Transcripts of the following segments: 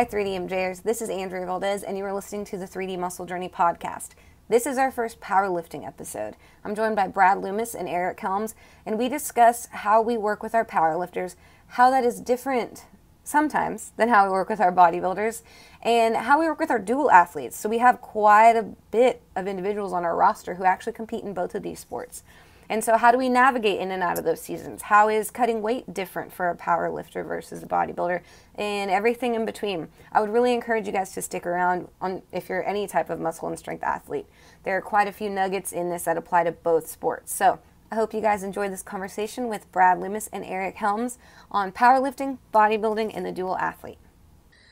Hi, 3D MJers. This is Andrea Valdez, and you are listening to the 3D Muscle Journey podcast. This is our first powerlifting episode. I'm joined by Brad Loomis and Eric Helms, and we discuss how we work with our powerlifters, how that is different sometimes than how we work with our bodybuilders, and how we work with our dual athletes. So we have quite a bit of individuals on our roster who actually compete in both of these sports. And so, how do we navigate in and out of those seasons? How is cutting weight different for a power lifter versus a bodybuilder, and everything in between? I would really encourage you guys to stick around on if you're any type of muscle and strength athlete. There are quite a few nuggets in this that apply to both sports. So, I hope you guys enjoyed this conversation with Brad Loomis and Eric Helms on powerlifting, bodybuilding, and the dual athlete.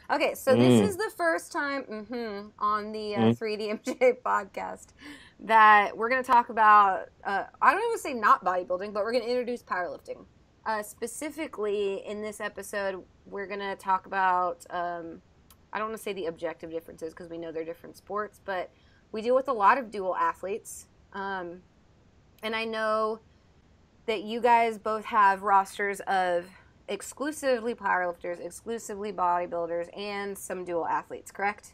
Okay, so mm. this is the first time mm-hmm, on the uh, mm. 3DMJ podcast that we're going to talk about. Uh, I don't even say not bodybuilding, but we're going to introduce powerlifting. Uh, specifically, in this episode, we're going to talk about. Um, I don't want to say the objective differences because we know they're different sports, but we deal with a lot of dual athletes. Um, and I know that you guys both have rosters of exclusively powerlifters, exclusively bodybuilders, and some dual athletes, correct?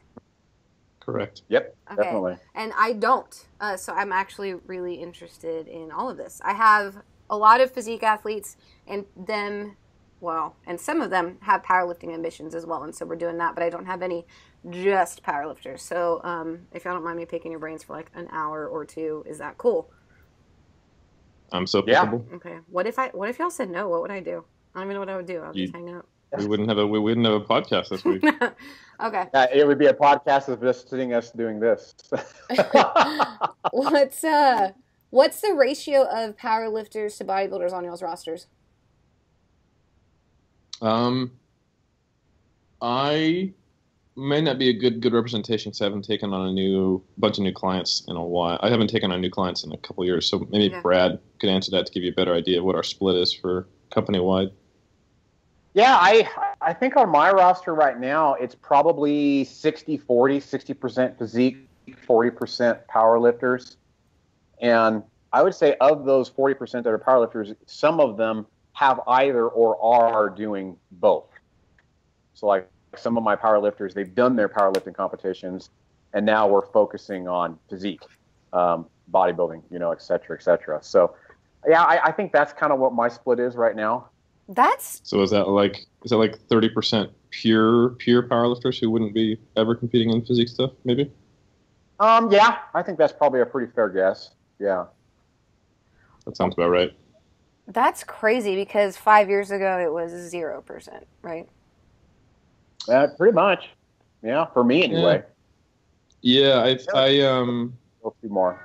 Correct. Yep, okay. definitely. And I don't. Uh, so I'm actually really interested in all of this. I have a lot of physique athletes, and them, well, and some of them have powerlifting ambitions as well. And so we're doing that, but I don't have any just powerlifters. So um, if y'all don't mind me picking your brains for like an hour or two, is that cool? I'm so yeah. Okay. What if I? What if y'all said no? What would I do? I don't even know what I would do. I'll just hang out. We wouldn't have a we wouldn't have a podcast this week. okay. Yeah, it would be a podcast of just seeing us doing this. what's uh what's the ratio of power lifters to bodybuilders on y'all's rosters? Um I may not be a good good representation because I haven't taken on a new bunch of new clients in a while. I haven't taken on new clients in a couple years, so maybe yeah. Brad could answer that to give you a better idea of what our split is for company wide. Yeah, I I think on my roster right now it's probably 60 40, 60% physique, 40% power lifters. And I would say of those 40% that are power lifters, some of them have either or are doing both. So like some of my power lifters, they've done their powerlifting competitions and now we're focusing on physique, um, bodybuilding, you know, et cetera, et cetera. So yeah, I, I think that's kind of what my split is right now. That's so. Is that like is that like thirty percent pure pure powerlifters who wouldn't be ever competing in physique stuff? Maybe. Um. Yeah, I think that's probably a pretty fair guess. Yeah. That sounds about right. That's crazy because five years ago it was zero percent, right? Uh, pretty much. Yeah, for me anyway. Yeah, yeah I, I um. A few more.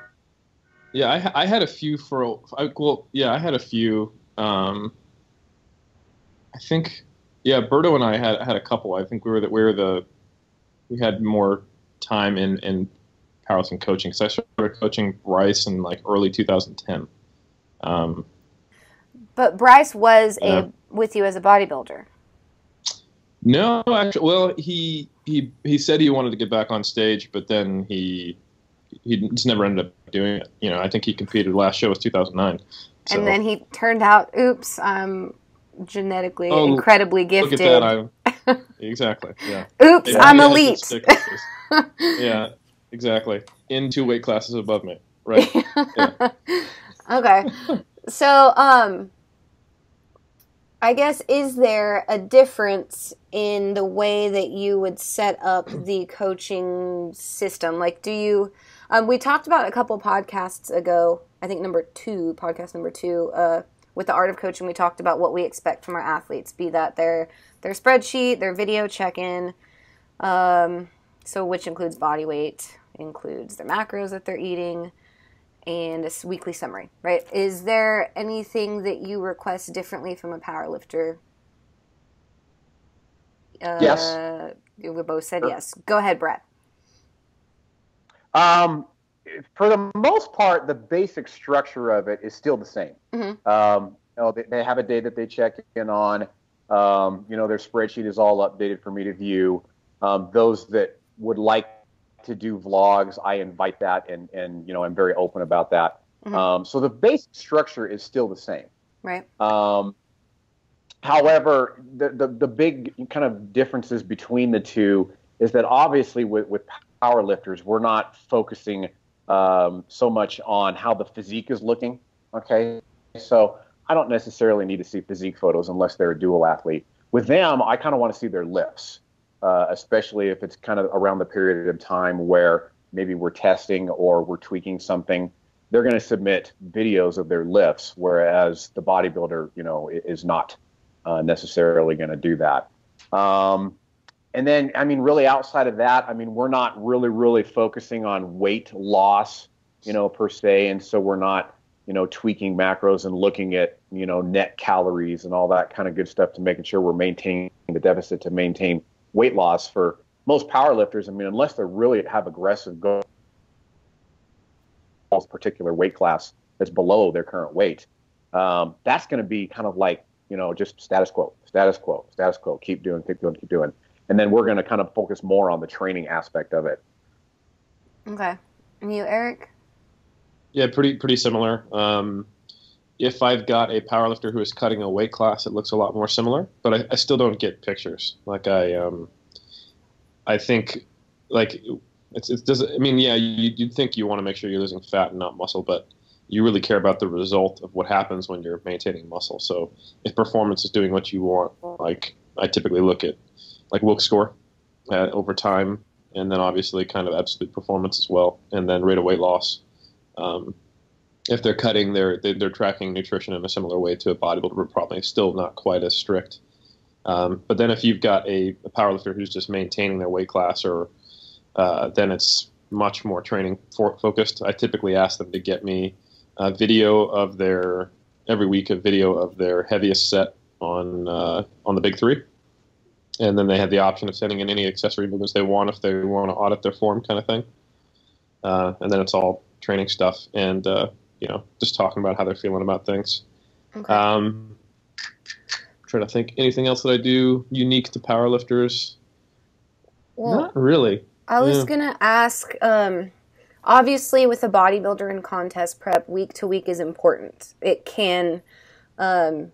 Yeah, I, I had a few for I, well, yeah, I had a few. Um, I think, yeah, Berto and I had had a couple. I think we were the, we were the we had more time in in powerlifting coaching because I started coaching Bryce in like early 2010. Um, but Bryce was a with you as a bodybuilder. No, actually, well, he he he said he wanted to get back on stage, but then he he just never ended up doing it. You know, I think he competed. Last show was 2009. So. And then he turned out, oops, I'm genetically oh, incredibly gifted. Look at that. I'm, exactly. Yeah. oops, yeah, I'm elite. yeah, exactly. In two weight classes above me. Right. Yeah. okay. So, um, I guess is there a difference in the way that you would set up the coaching system? Like, do you? Um, we talked about a couple podcasts ago. I think number two, podcast number two, uh, with the art of coaching. We talked about what we expect from our athletes, be that their their spreadsheet, their video check-in, um, so which includes body weight, includes their macros that they're eating, and a weekly summary, right? Is there anything that you request differently from a power lifter? Uh, yes. We both said sure. yes. Go ahead, Brad. Um, for the most part, the basic structure of it is still the same. Mm-hmm. Um, you know, they, they, have a day that they check in on. Um, you know, their spreadsheet is all updated for me to view. Um, those that would like to do vlogs, I invite that, and and you know I'm very open about that. Mm-hmm. Um, so the basic structure is still the same. Right. Um, however, the, the the big kind of differences between the two is that obviously with with power lifters, we're not focusing um, so much on how the physique is looking. Okay, so I don't necessarily need to see physique photos unless they're a dual athlete. With them, I kind of want to see their lifts, uh, especially if it's kind of around the period of time where maybe we're testing or we're tweaking something. They're going to submit videos of their lifts, whereas the bodybuilder, you know, is not uh, necessarily going to do that. Um, and then, I mean, really outside of that, I mean, we're not really, really focusing on weight loss, you know, per se. And so we're not, you know, tweaking macros and looking at, you know, net calories and all that kind of good stuff to making sure we're maintaining the deficit to maintain weight loss for most powerlifters. I mean, unless they really have aggressive goals, particular weight class that's below their current weight, um, that's going to be kind of like, you know, just status quo, status quo, status quo, keep doing, keep doing, keep doing and then we're going to kind of focus more on the training aspect of it. Okay, and you, Eric? Yeah, pretty pretty similar. Um, if I've got a powerlifter who is cutting a weight class, it looks a lot more similar, but I, I still don't get pictures. Like I, um, I think, like it's it does. I mean, yeah, you, you'd think you want to make sure you're losing fat and not muscle, but you really care about the result of what happens when you're maintaining muscle. So if performance is doing what you want, like I typically look at like Wilks score uh, over time, and then obviously kind of absolute performance as well, and then rate of weight loss. Um, if they're cutting, they're they're tracking nutrition in a similar way to a bodybuilder, probably still not quite as strict. Um, but then if you've got a, a, powerlifter who's just maintaining their weight class, or uh, then it's much more training for, focused. I typically ask them to get me a video of their every week a video of their heaviest set on uh, on the big three, and then they have the option of sending in any accessory movements they want if they want to audit their form, kind of thing. Uh, and then it's all training stuff and uh, you know just talking about how they're feeling about things. Okay. Um, trying to think anything else that I do unique to powerlifters. Well, Not really. I was yeah. gonna ask. Um, obviously, with a bodybuilder and contest prep, week to week is important. It can um,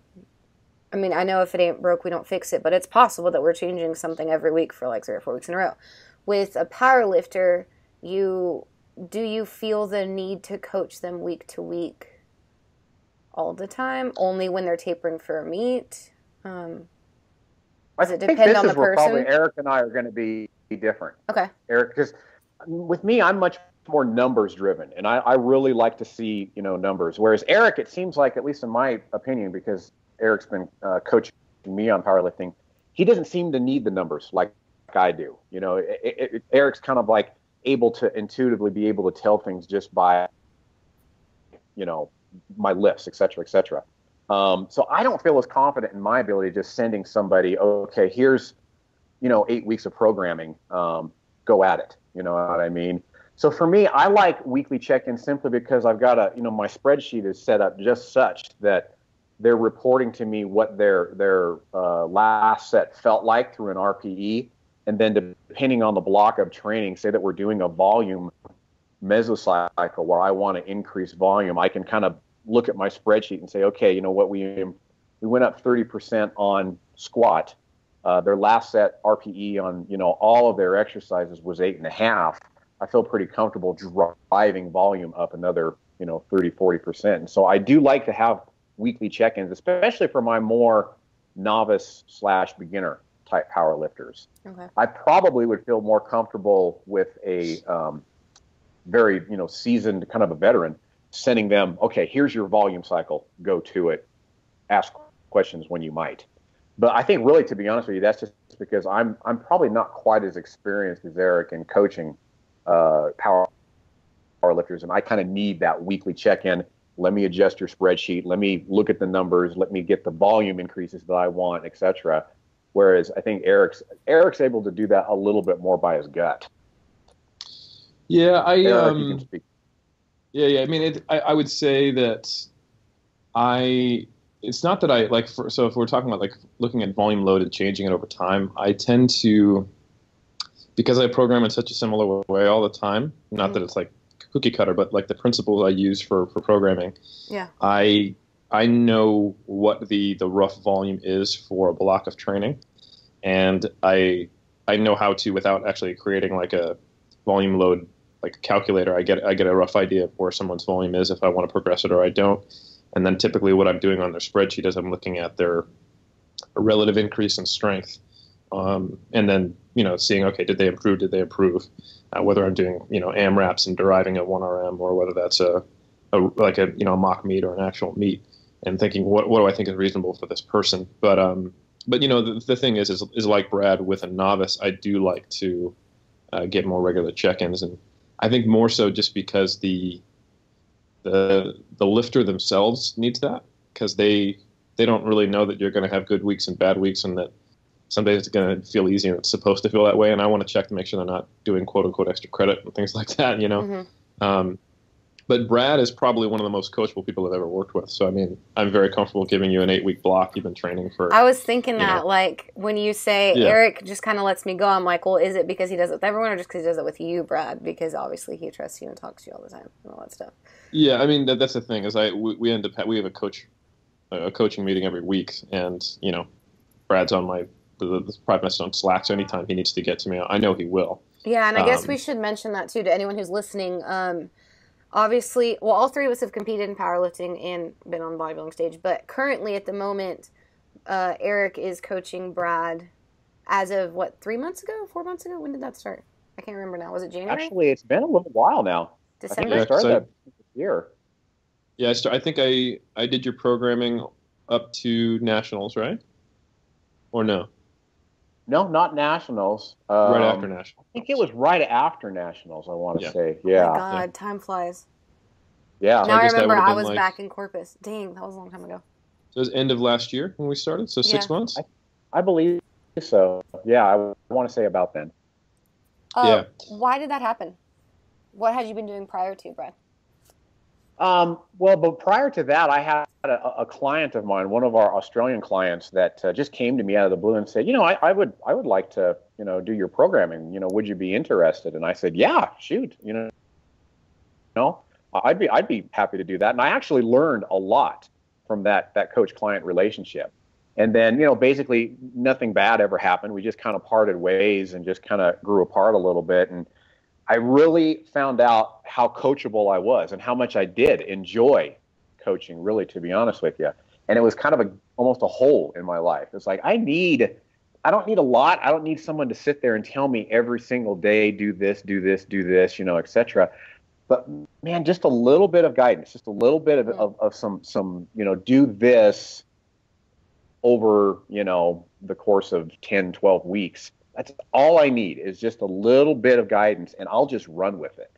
I mean, I know if it ain't broke, we don't fix it, but it's possible that we're changing something every week for like three or four weeks in a row. With a power lifter, you do you feel the need to coach them week to week all the time? Only when they're tapering for a meet? Um, does it depend on the person? Probably Eric and I are going to be, be different. Okay. Eric, because with me, I'm much more numbers driven, and I, I really like to see you know numbers. Whereas Eric, it seems like, at least in my opinion, because Eric's been uh, coaching me on powerlifting, he doesn't seem to need the numbers like I do. You know, it, it, Eric's kind of like able to intuitively be able to tell things just by, you know, my lifts, et cetera, et cetera. Um, so I don't feel as confident in my ability just sending somebody, okay, here's, you know, eight weeks of programming, um, go at it. You know what I mean? So for me, I like weekly check-ins simply because I've got a, you know, my spreadsheet is set up just such that they're reporting to me what their their uh, last set felt like through an RPE, and then depending on the block of training, say that we're doing a volume mesocycle where I want to increase volume, I can kind of look at my spreadsheet and say, okay, you know what, we we went up 30% on squat. Uh, their last set RPE on you know all of their exercises was eight and a half. I feel pretty comfortable driving volume up another you know 30 40%. And so I do like to have weekly check-ins, especially for my more novice slash beginner type power lifters. Okay. I probably would feel more comfortable with a um, very you know seasoned kind of a veteran sending them okay here's your volume cycle go to it ask questions when you might but i think really to be honest with you that's just because i'm i'm probably not quite as experienced as eric in coaching uh, power power lifters and i kind of need that weekly check-in let me adjust your spreadsheet. Let me look at the numbers. Let me get the volume increases that i want etc whereas i think eric's eric's able to do that a little bit more by his gut. Yeah i Eric, um, yeah yeah i mean it, I, I would say that i it's not that i like for, so if we're talking about like looking at volume load and changing it over time i tend to because i program in such a similar way all the time not mm-hmm. that it's like cookie cutter, but like the principles I use for, for programming. Yeah. I I know what the the rough volume is for a block of training, and I I know how to without actually creating like a volume load like a calculator. I get I get a rough idea of where someone's volume is if I want to progress it or I don't. And then typically what I'm doing on their spreadsheet is I'm looking at their relative increase in strength, um, and then you know seeing okay did they improve did they improve uh, whether I'm doing you know AMRAPs and deriving a one RM or whether that's a, a like a you know a mock meet or an actual meet and thinking what what do I think is reasonable for this person. But um, but you know the, the thing is, is is like Brad with a novice, I do like to uh, get more regular check-ins, and I think more so just because the the the lifter themselves needs that because they they don't really know that you're going to have good weeks and bad weeks, and that some days it's going to feel easy and it's supposed to feel that way. And I want to check to make sure they're not doing quote unquote extra credit and things like that, you know. Mm-hmm. Um, but Brad is probably one of the most coachable people I've ever worked with. So I mean, I'm very comfortable giving you an eight week block. You've been training for. I was thinking that, know. like, when you say yeah. Eric just kind of lets me go, I'm like, well, is it because he does it with everyone, or just because he does it with you, Brad? Because obviously he trusts you and talks to you all the time and all that stuff. Yeah, I mean that, that's the thing is I we, we end up we have a coach a coaching meeting every week, and you know, Brad's on my the, the private message on Slack, so anytime he needs to get to me, I know he will. Yeah, and I um, guess we should mention that too to anyone who's listening. Um, obviously, well, all three of us have competed in powerlifting and been on the bodybuilding stage, but currently at the moment, uh, Eric is coaching Brad as of what, three months ago, four months ago? When did that start? I can't remember now. Was it January? Actually, it's been a little while now. December. I, I started that year. Yeah, I, start, I think I I did your programming up to nationals, right? Or no? No, not nationals. Um, right after nationals. I think it was right after nationals. I want to yeah. say, yeah. Oh my God, yeah. time flies. Yeah. Now I, I remember I was like, back in Corpus. Dang, that was a long time ago. So it was end of last year when we started. So six yeah. months. I, I, believe so. Yeah, I want to say about then. Uh, yeah. Why did that happen? What had you been doing prior to, Brad? Um, well, but prior to that, I had a, a, client of mine, one of our Australian clients, that uh, just came to me out of the blue and said, you know, I, I, would, I would like to, you know, do your programming. You know, would you be interested? And I said, yeah, shoot. You know, no, I'd be, I'd be happy to do that. And I actually learned a lot from that that coach-client relationship. And then, you know, basically nothing bad ever happened. We just kind of parted ways and just kind of grew apart a little bit. And I really found out how coachable I was and how much I did enjoy coaching, really, to be honest with you. And it was kind of a almost a hole in my life. It's like I need I don't need a lot. I don't need someone to sit there and tell me every single day, do this, do this, do this, you know, etc. But man, just a little bit of guidance, just a little bit of, mm-hmm. of, of some some, you know, do this over, you know, the course of 10, 12 weeks that's all I need is just a little bit of guidance, and I'll just run with it.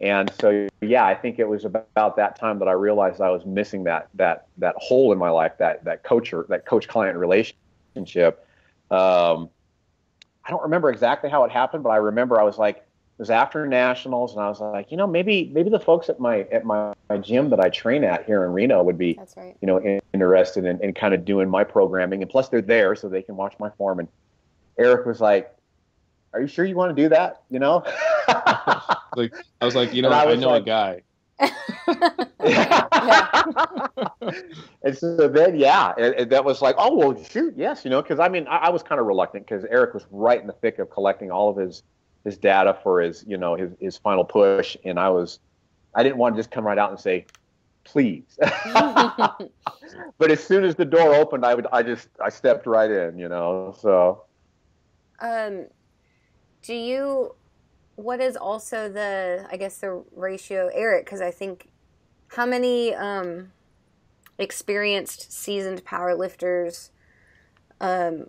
And so, yeah, I think it was about that time that I realized I was missing that that that hole in my life, that that coach or that coach client relationship. Um, I don't remember exactly how it happened, but I remember I was like, it was after nationals, and I was like, you know, maybe maybe the folks at my at my, my gym that I train at here in Reno would be, right. you know, in, interested in, in kind of doing my programming, and plus they're there so they can watch my form and Eric was like, "Are you sure you want to do that?" You know. like I was like, you know, I, I, know like, a guy. and so then, yeah, and, and, that was like, oh well, shoot, yes, you know, because I mean, I, I was kind of reluctant because Eric was right in the thick of collecting all of his his data for his, you know, his his final push, and I was, I didn't want to just come right out and say, please. but as soon as the door opened, I would, I just, I stepped right in, you know, so. Um, do you? What is also the? I guess the ratio, Eric? Because I think how many um, experienced, seasoned power lifters? Um,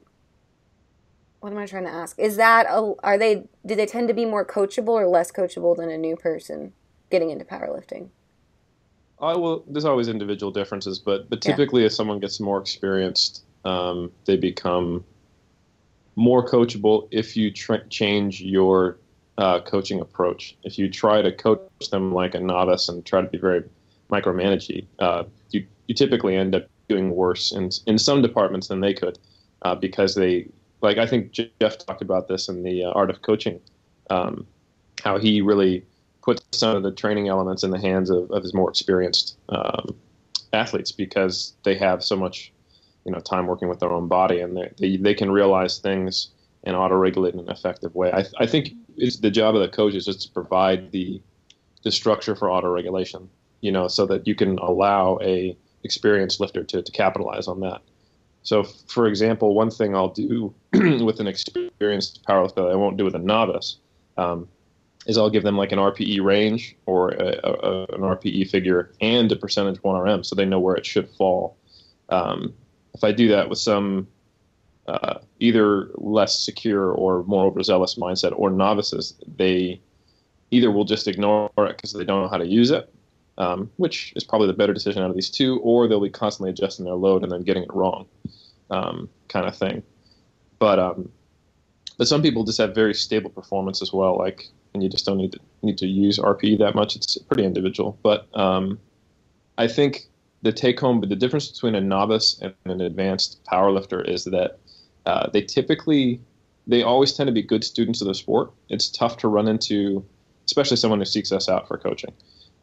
what am I trying to ask? Is that a, are they? Do they tend to be more coachable or less coachable than a new person getting into powerlifting? I will. There's always individual differences, but but typically, yeah. as someone gets more experienced, um, they become more coachable if you change your uh, coaching approach. If you try to coach them like a novice and try to be very micromanagey, uh, you you typically end up doing worse in in some departments than they could uh, because they like I think Jeff talked about this in the uh, art of coaching, um, how he really puts some of the training elements in the hands of, of his more experienced um, athletes because they have so much you know time working with their own body and they they, they can realize things and auto regulate in an effective way. I, I think it's the job of the coach is just to provide the the structure for auto regulation, you know, so that you can allow a experienced lifter to, to capitalize on that. So, for example, one thing I'll do with an experienced powerlifter I won't do with a novice um, is I'll give them like an RPE range or a, a, an RPE figure and a percentage 1RM so they know where it should fall. Um, if I do that with some uh, either less secure or more overzealous mindset or novices, they either will just ignore it because they don't know how to use it, um, which is probably the better decision out of these two, or they'll be constantly adjusting their load and then getting it wrong, um, kind of thing. But um, but some people just have very stable performance as well, like and you just don't need to need to use RPE that much. It's pretty individual, but um, I think the take home, but the difference between a novice and an advanced powerlifter is that uh, they typically they always tend to be good students of the sport. It's tough to run into, especially someone who seeks us out for coaching.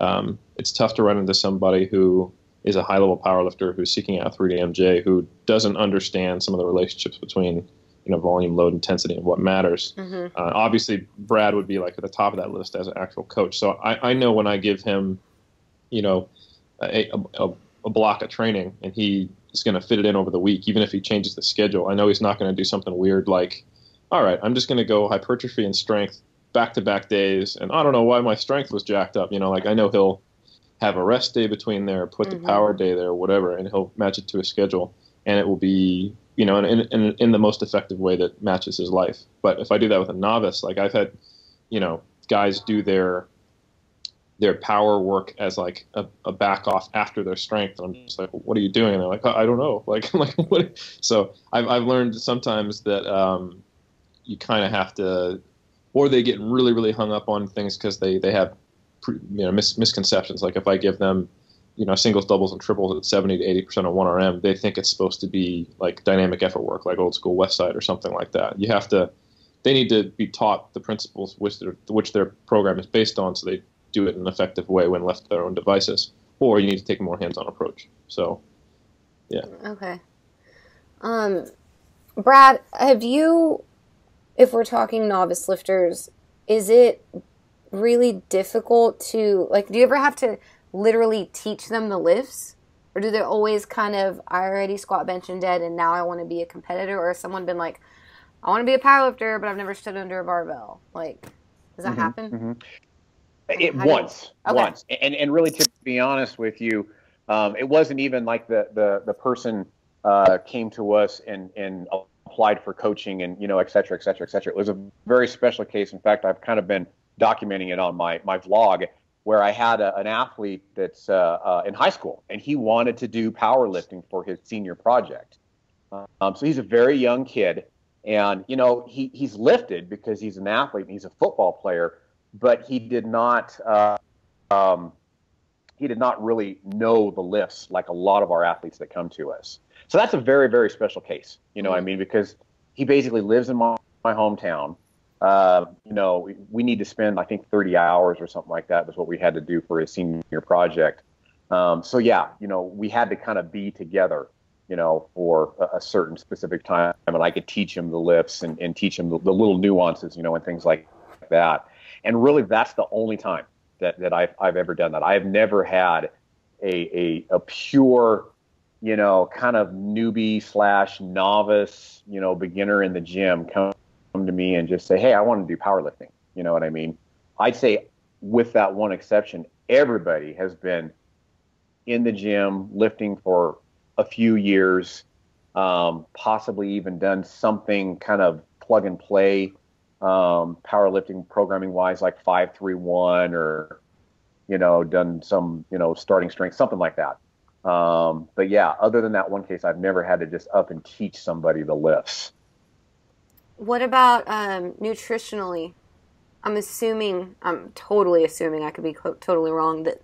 Um, it's tough to run into somebody who is a high level powerlifter who's seeking out 3DMJ who doesn't understand some of the relationships between you know volume, load, intensity, and what matters. Mm-hmm. Uh, obviously, Brad would be like at the top of that list as an actual coach. So I, I know when I give him, you know, a, a, a block of training and he is going to fit it in over the week, even if he changes the schedule. I know he's not going to do something weird like, all right, I'm just going to go hypertrophy and strength back to back days, and I don't know why my strength was jacked up. You know, like I know he'll have a rest day between there, put mm-hmm. the power day there, whatever, and he'll match it to his schedule, and it will be you know in, in in the most effective way that matches his life. But if I do that with a novice, like I've had, you know, guys do their their power work as like a, a, back off after their strength. And I'm just like, what are you doing? And they're like, I don't know. Like, like what? So I've, I've learned sometimes that um, you kind of have to, or they get really, really hung up on things because they, they have, you know, mis- misconceptions. Like if I give them, you know, singles, doubles, and triples at 70 to 80% of 1RM, they think it's supposed to be like dynamic effort work, like old school Westside or something like that. You have to, they need to be taught the principles which which their program is based on so they do it in an effective way when left to their own devices, or you need to take a more hands-on approach. So, yeah. Okay. Um, Brad, have you, if we're talking novice lifters, is it really difficult to like? Do you ever have to literally teach them the lifts? Or do they always kind of, I already squat, bench, and dead, and now I want to be a competitor? Or has someone been like, I want to be a powerlifter, but I've never stood under a barbell? Like, does that mm-hmm, happen? Mm-hmm. It once, okay. once, and and really to be honest with you, um, it wasn't even like the the the person uh, came to us and and applied for coaching and you know et cetera et cetera et cetera. It was a very special case. In fact, I've kind of been documenting it on my my vlog where I had a, an athlete that's uh, uh, in high school and he wanted to do powerlifting for his senior project. Um, so he's a very young kid, and you know he he's lifted because he's an athlete and he's a football player but he did not uh, um, he did not really know the lifts like a lot of our athletes that come to us. So that's a very very special case. You know what I mean? Because he basically lives in my, my hometown. Uh, you know, we need to spend I think 30 hours or something like that was what we had to do for his senior project. Um, so yeah, you know, we had to kind of be together, you know, for a, a, certain specific time, and I could teach him the lifts and, and teach him the, the little nuances, you know, and things like that. And really, that's the only time that, that I've, I've ever done that. I have never had a, a, a pure, you know, kind of newbie slash novice, you know, beginner in the gym come, come to me and just say, hey, I want to do powerlifting. You know what I mean? I'd say, with that one exception, everybody has been in the gym lifting for a few years, um, possibly even done something kind of plug and play um, powerlifting programming wise, like five three one or you know done some you know starting strength, something like that. Um, but yeah, other than that one case, I've never had to just up and teach somebody the lifts. What about um, nutritionally? I'm assuming, I'm totally assuming, I could be totally wrong, that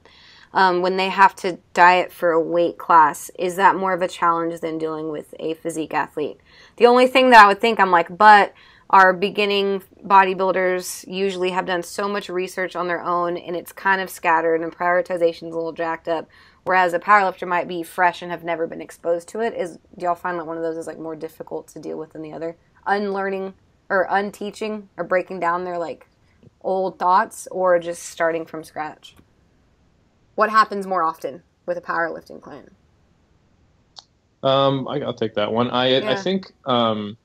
um, when they have to diet for a weight class, is that more of a challenge than dealing with a physique athlete? The only thing that I would think, I'm like, but our beginning bodybuilders usually have done so much research on their own and it's kind of scattered and prioritization's a little jacked up whereas a powerlifter might be fresh and have never been exposed to it is do y'all find that one of those is like more difficult to deal with than the other? Unlearning or unteaching or breaking down their like old thoughts or just starting from scratch? What happens more often with a powerlifting client? Um, I, I'll take that one. I I think um,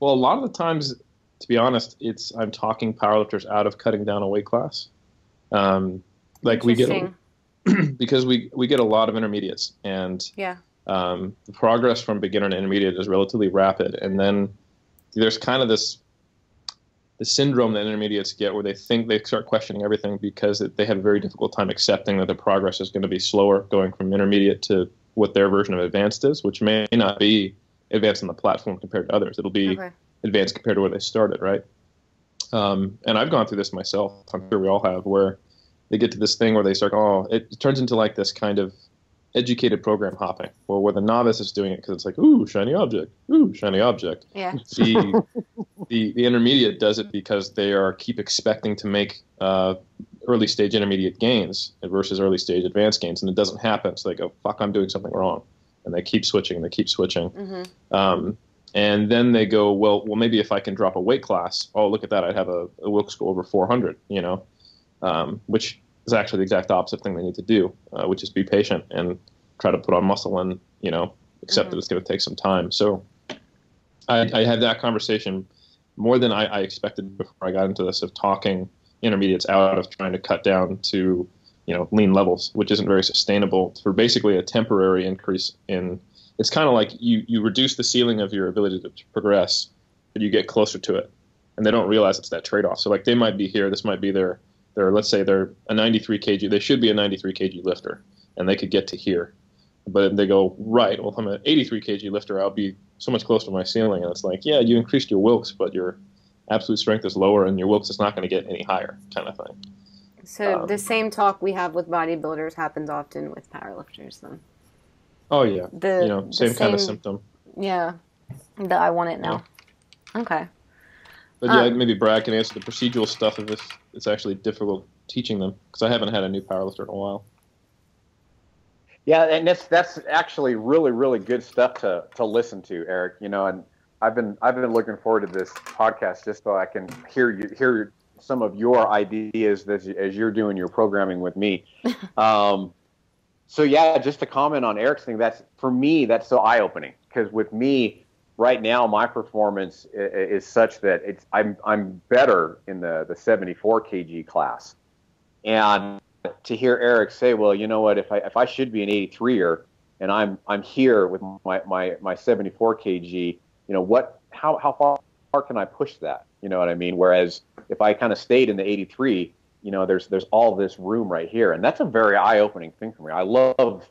well, a lot of the times, to be honest, it's I'm talking powerlifters out of cutting down a weight class. Um, like we get because we we get a lot of intermediates, and yeah. um, the progress from beginner to intermediate is relatively rapid, and then there's kind of this the syndrome that intermediates get where they think they start questioning everything because they have a very difficult time accepting that the progress is going to be slower going from intermediate to what their version of advanced is, which may not be advanced on the platform compared to others. It'll be okay advanced compared to where they started, right? Um, and I've gone through this myself. I'm sure we all have, where they get to this thing where they start, oh, it turns into like this kind of educated program hopping, well, where the novice is doing it because it's like, ooh, shiny object, ooh, shiny object. yeah The, the the intermediate does it because they are keep expecting to make uh, early stage intermediate gains versus early stage advanced gains, and it doesn't happen. So they go, fuck, I'm doing something wrong, and they keep switching, and they keep switching. hmm Um, and then they go, well, well, maybe if I can drop a weight class, oh, look at that, I'd have a, a Wilks score over 400, you know, um, which is actually the exact opposite thing they need to do, uh, which is be patient and try to put on muscle and, you know, accept Mhm. that it's going to take some time. So I, I had that conversation more than I, I expected before I got into this of talking intermediates out of trying to cut down to, you know, lean levels, which isn't very sustainable for basically a temporary increase in it's kind of like you, you reduce the ceiling of your ability to progress, but you get closer to it. And they don't realize it's that trade off. So like they might be here, this might be their their let's say they're a 93 kg, they should be a 93 kg lifter, and they could get to here. But they go, right, well if I'm an 83 kg lifter, I'll be so much closer to my ceiling. And it's like, yeah, you increased your Wilks, but your absolute strength is lower and your Wilks is not going to get any higher, kind of thing. So Um, the same talk we have with bodybuilders happens often with powerlifters then Oh yeah. the, you know, the same, kind of symptom. yeah the i want it now okay But yeah, Uh, maybe Brad can answer the procedural stuff if it's, it's actually difficult teaching them because I haven't had a new powerlifter in a while. Yeah, and that's that's actually really really good stuff to to listen to, Eric. You know, and I've been I've been looking forward to this podcast just so I can hear you hear some of your ideas as as you're doing your programming with me. um, so yeah, just to comment on Eric's thing, that's for me that's so eye opening because with me right now my performance is, is such that it's I'm I'm better in the the 74 kg class, and to hear Eric say, well, you know what, if I if I should be an 83er and I'm I'm here with my my my 74 kg, you know what how how far, far can I push that? You know what I mean? Whereas if I kind of stayed in the 83, you know, there's there's all this room right here, and that's a very eye-opening thing for me. I love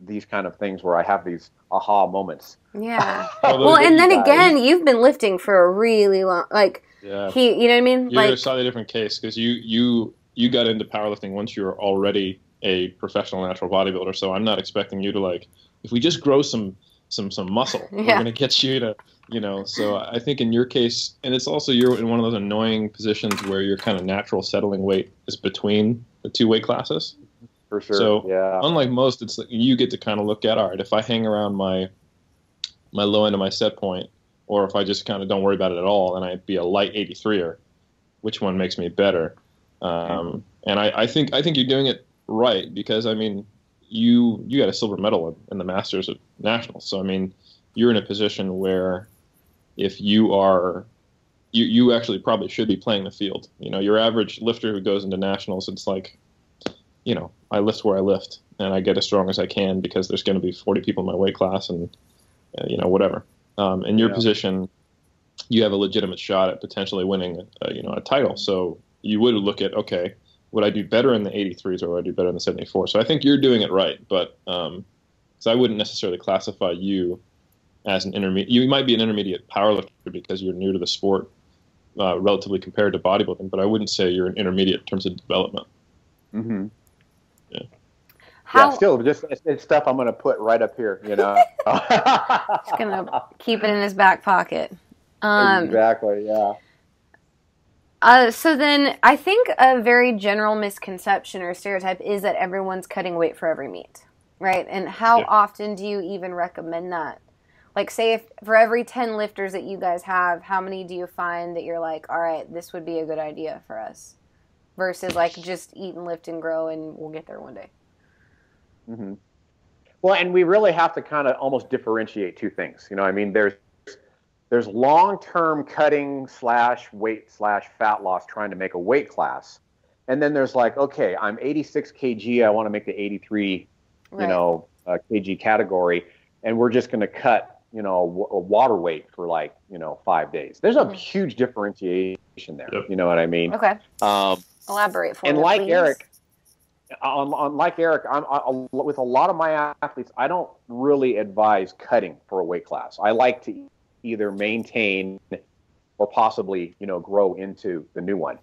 these kind of things where I have these aha moments. yeah well and then guys- again you've been lifting for a really long like Yeah, he you know what i mean you're a slightly different case because you you you got into powerlifting once you were already a professional natural bodybuilder. So I'm not expecting you to like if we just grow some some some muscle, we're Yeah. gonna get you to you know. So I think in your case, and it's also you're in one of those annoying positions where your kind of natural settling weight is between the two weight classes. For sure. So, yeah. unlike most, it's like you get to kind of look at all right. If I hang around my my low end of my set point, or if I just kind of don't worry about it at all, and I be a light 83er, which one makes me better? Um, and I, I think I think you're doing it right because I mean you you got a silver medal in, the Masters of Nationals, so I mean you're in a position where if you are you, you actually probably should be playing the field. You know, your average lifter who goes into nationals, it's like, you know, I lift where I lift, and I get as strong as I can because there's going to be 40 people in my weight class, and uh, you know, whatever. Um, in your Yeah. position, you have a legitimate shot at potentially winning, uh, you know, a title. So you would look at, okay, would I do better in the 83s or would I do better in the 74? So I think you're doing it right, but um, so I wouldn't necessarily classify you as an intermediate. You might be an intermediate powerlifter because you're new to the sport, uh, relatively compared to bodybuilding, but I wouldn't say you're an intermediate in terms of development. Mm-hmm. how yeah, still, just it's, it's stuff I'm going to put right up here. You know. just gonna keep it in his back pocket Um, exactly. Yeah. Uh, so then, I think a very general misconception or stereotype is that everyone's cutting weight for every meet, right? And how Yeah. often do you even recommend that? Like, say, if for every ten lifters that you guys have, how many do you find that you're like, all right, this would be a good idea for us, versus like just eat and lift and grow, and we'll get there one day. Mm-hmm. Well, and we really have to kind of almost differentiate two things. You know, I mean, there's there's long-term cutting slash weight slash fat loss trying to make a weight class, and then there's like, okay, I'm 86 kg, I want to make the 83, Right. you know, uh, kg category, and we're just going to cut, you know, a, water weight for like, you know, five days. There's a Mhm. huge differentiation there. Yep. You know what I mean? Okay, Um, elaborate for me. and me, like please. Eric, on, on like Eric, I'm, I, with a lot of my athletes, I don't really advise cutting for a weight class. I like to either maintain or possibly, you know, grow into the new one.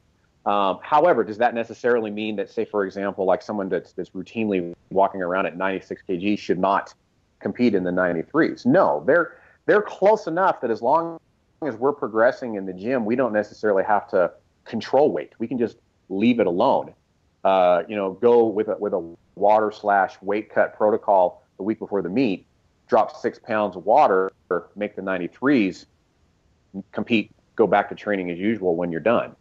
Um, however, does that necessarily mean that, say, for example, like someone that's, that's routinely walking around at 96 kg should not compete in the 93s? No, they're they're close enough that as long as we're progressing in the gym, we don't necessarily have to control weight. We can just leave it alone. Uh, you know, go with a, with a water slash weight cut protocol the week before the meet, drop six pounds of water, make the 93s, compete, go back to training as usual when you're done.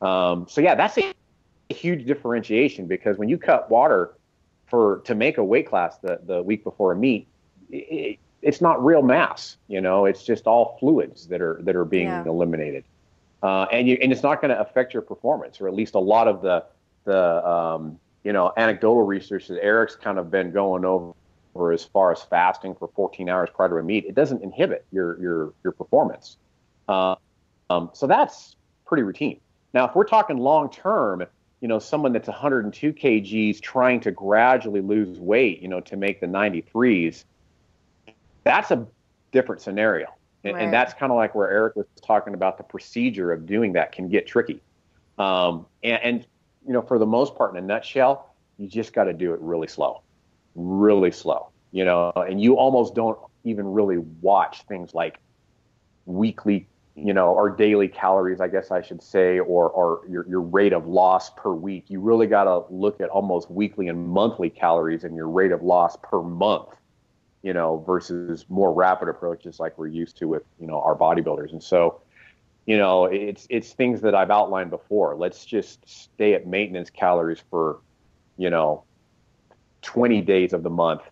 Um, so yeah, that's a, huge differentiation because when you cut water for to make a weight class the, the week before a meet, it, it's not real mass. You know, it's just all fluids that are that are being Yeah. eliminated, uh, and you and it's not going to affect your performance, or at least a lot of the the um, you know anecdotal research that Eric's kind of been going over or as far as fasting for 14 hours prior to a meet, it doesn't inhibit your your your performance. Uh, um, so that's pretty routine. Now, if we're talking long term, you know, someone that's 102 kgs trying to gradually lose weight, you know, to make the 93s, that's a different scenario. And, Right. and that's kind of like where Eric was talking about the procedure of doing that can get tricky. Um, and, and, you know, for the most part, in a nutshell, you just got to do it really slow, really slow, you know, and you almost don't even really watch things like weekly, you know, or daily calories, I guess I should say, or, or your, your rate of loss per week. You really got to look at almost weekly and monthly calories and your rate of loss per month, you know, versus more rapid approaches like we're used to with, you know, our bodybuilders. And so, you know, it's, it's things that I've outlined before. Let's just stay at maintenance calories for, you know, 20 days of the month.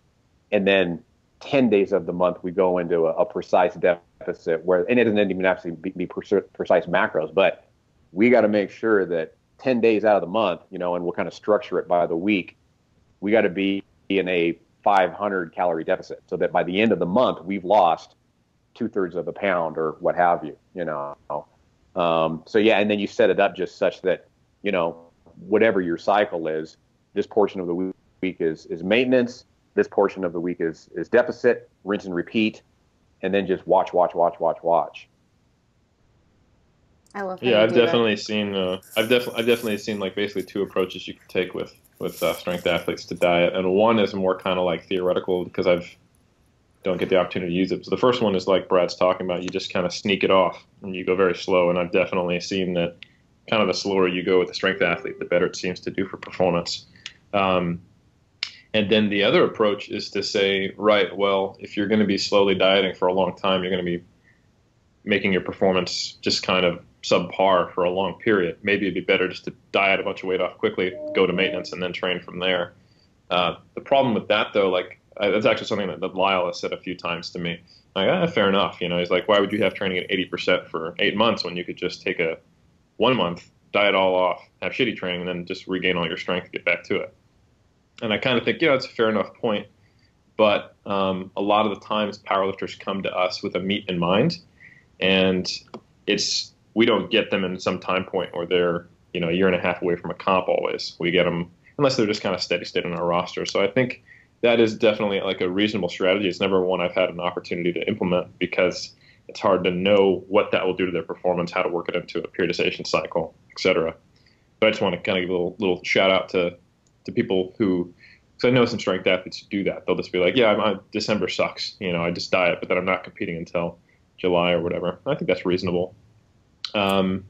And then 10 days of the month, we go into a, a precise deficit where, and it doesn't even have to be, be precise macros, but we got to make sure that 10 days out of the month, you know, and we'll kind of structure it by the week, we got to be in a 500 calorie deficit so that by the end of the month, we've lost two thirds of a pound or what have you, you know. Um, so yeah, and then you set it up just such that, you know, whatever your cycle is, this portion of the week is, is maintenance. This portion of the week is, is deficit, rinse and repeat, and then just watch, watch, watch, watch, watch. I love. how Yeah, I've do that. definitely seen. Uh, I've definitely, I've definitely seen like basically two approaches you can take with with uh, strength athletes to diet, and one is more kind of like theoretical because I've don't get the opportunity to use it. So the first one is like Brad's talking about. You just kind of sneak it off and you go very slow, and I've definitely seen that. Kind of the slower you go with the strength athlete, the better it seems to do for performance. Um, and then the other approach is to say, right, well, if you're going to be slowly dieting for a long time, you're going to be making your performance just kind of subpar for a long period. Maybe it'd be better just to diet a bunch of weight off quickly, go to maintenance, and then train from there. Uh, the problem with that, though, like that's actually something that, that Lyle has said a few times to me. Like, ah, fair enough. You know, he's like, why would you have training at 80% for eight months when you could just take a one month, diet all off, have shitty training, and then just regain all your strength, get back to it. And I kind of think, yeah, that's a fair enough point. But um, a lot of the times, powerlifters come to us with a meet in mind, and it's we don't get them in some time point where they're you know a year and a half away from a comp. Always, we get them unless they're just kind of steady state on our roster. So I think that is definitely like a reasonable strategy. It's never one I've had an opportunity to implement because it's hard to know what that will do to their performance, how to work it into a periodization cycle, etc. But I just want to kind of give a little, little shout out to to people who, because I know some strength athletes do that. They'll just be like, "Yeah, my December sucks. You know, I just diet, but then I'm not competing until July or whatever. I think that's reasonable. Um,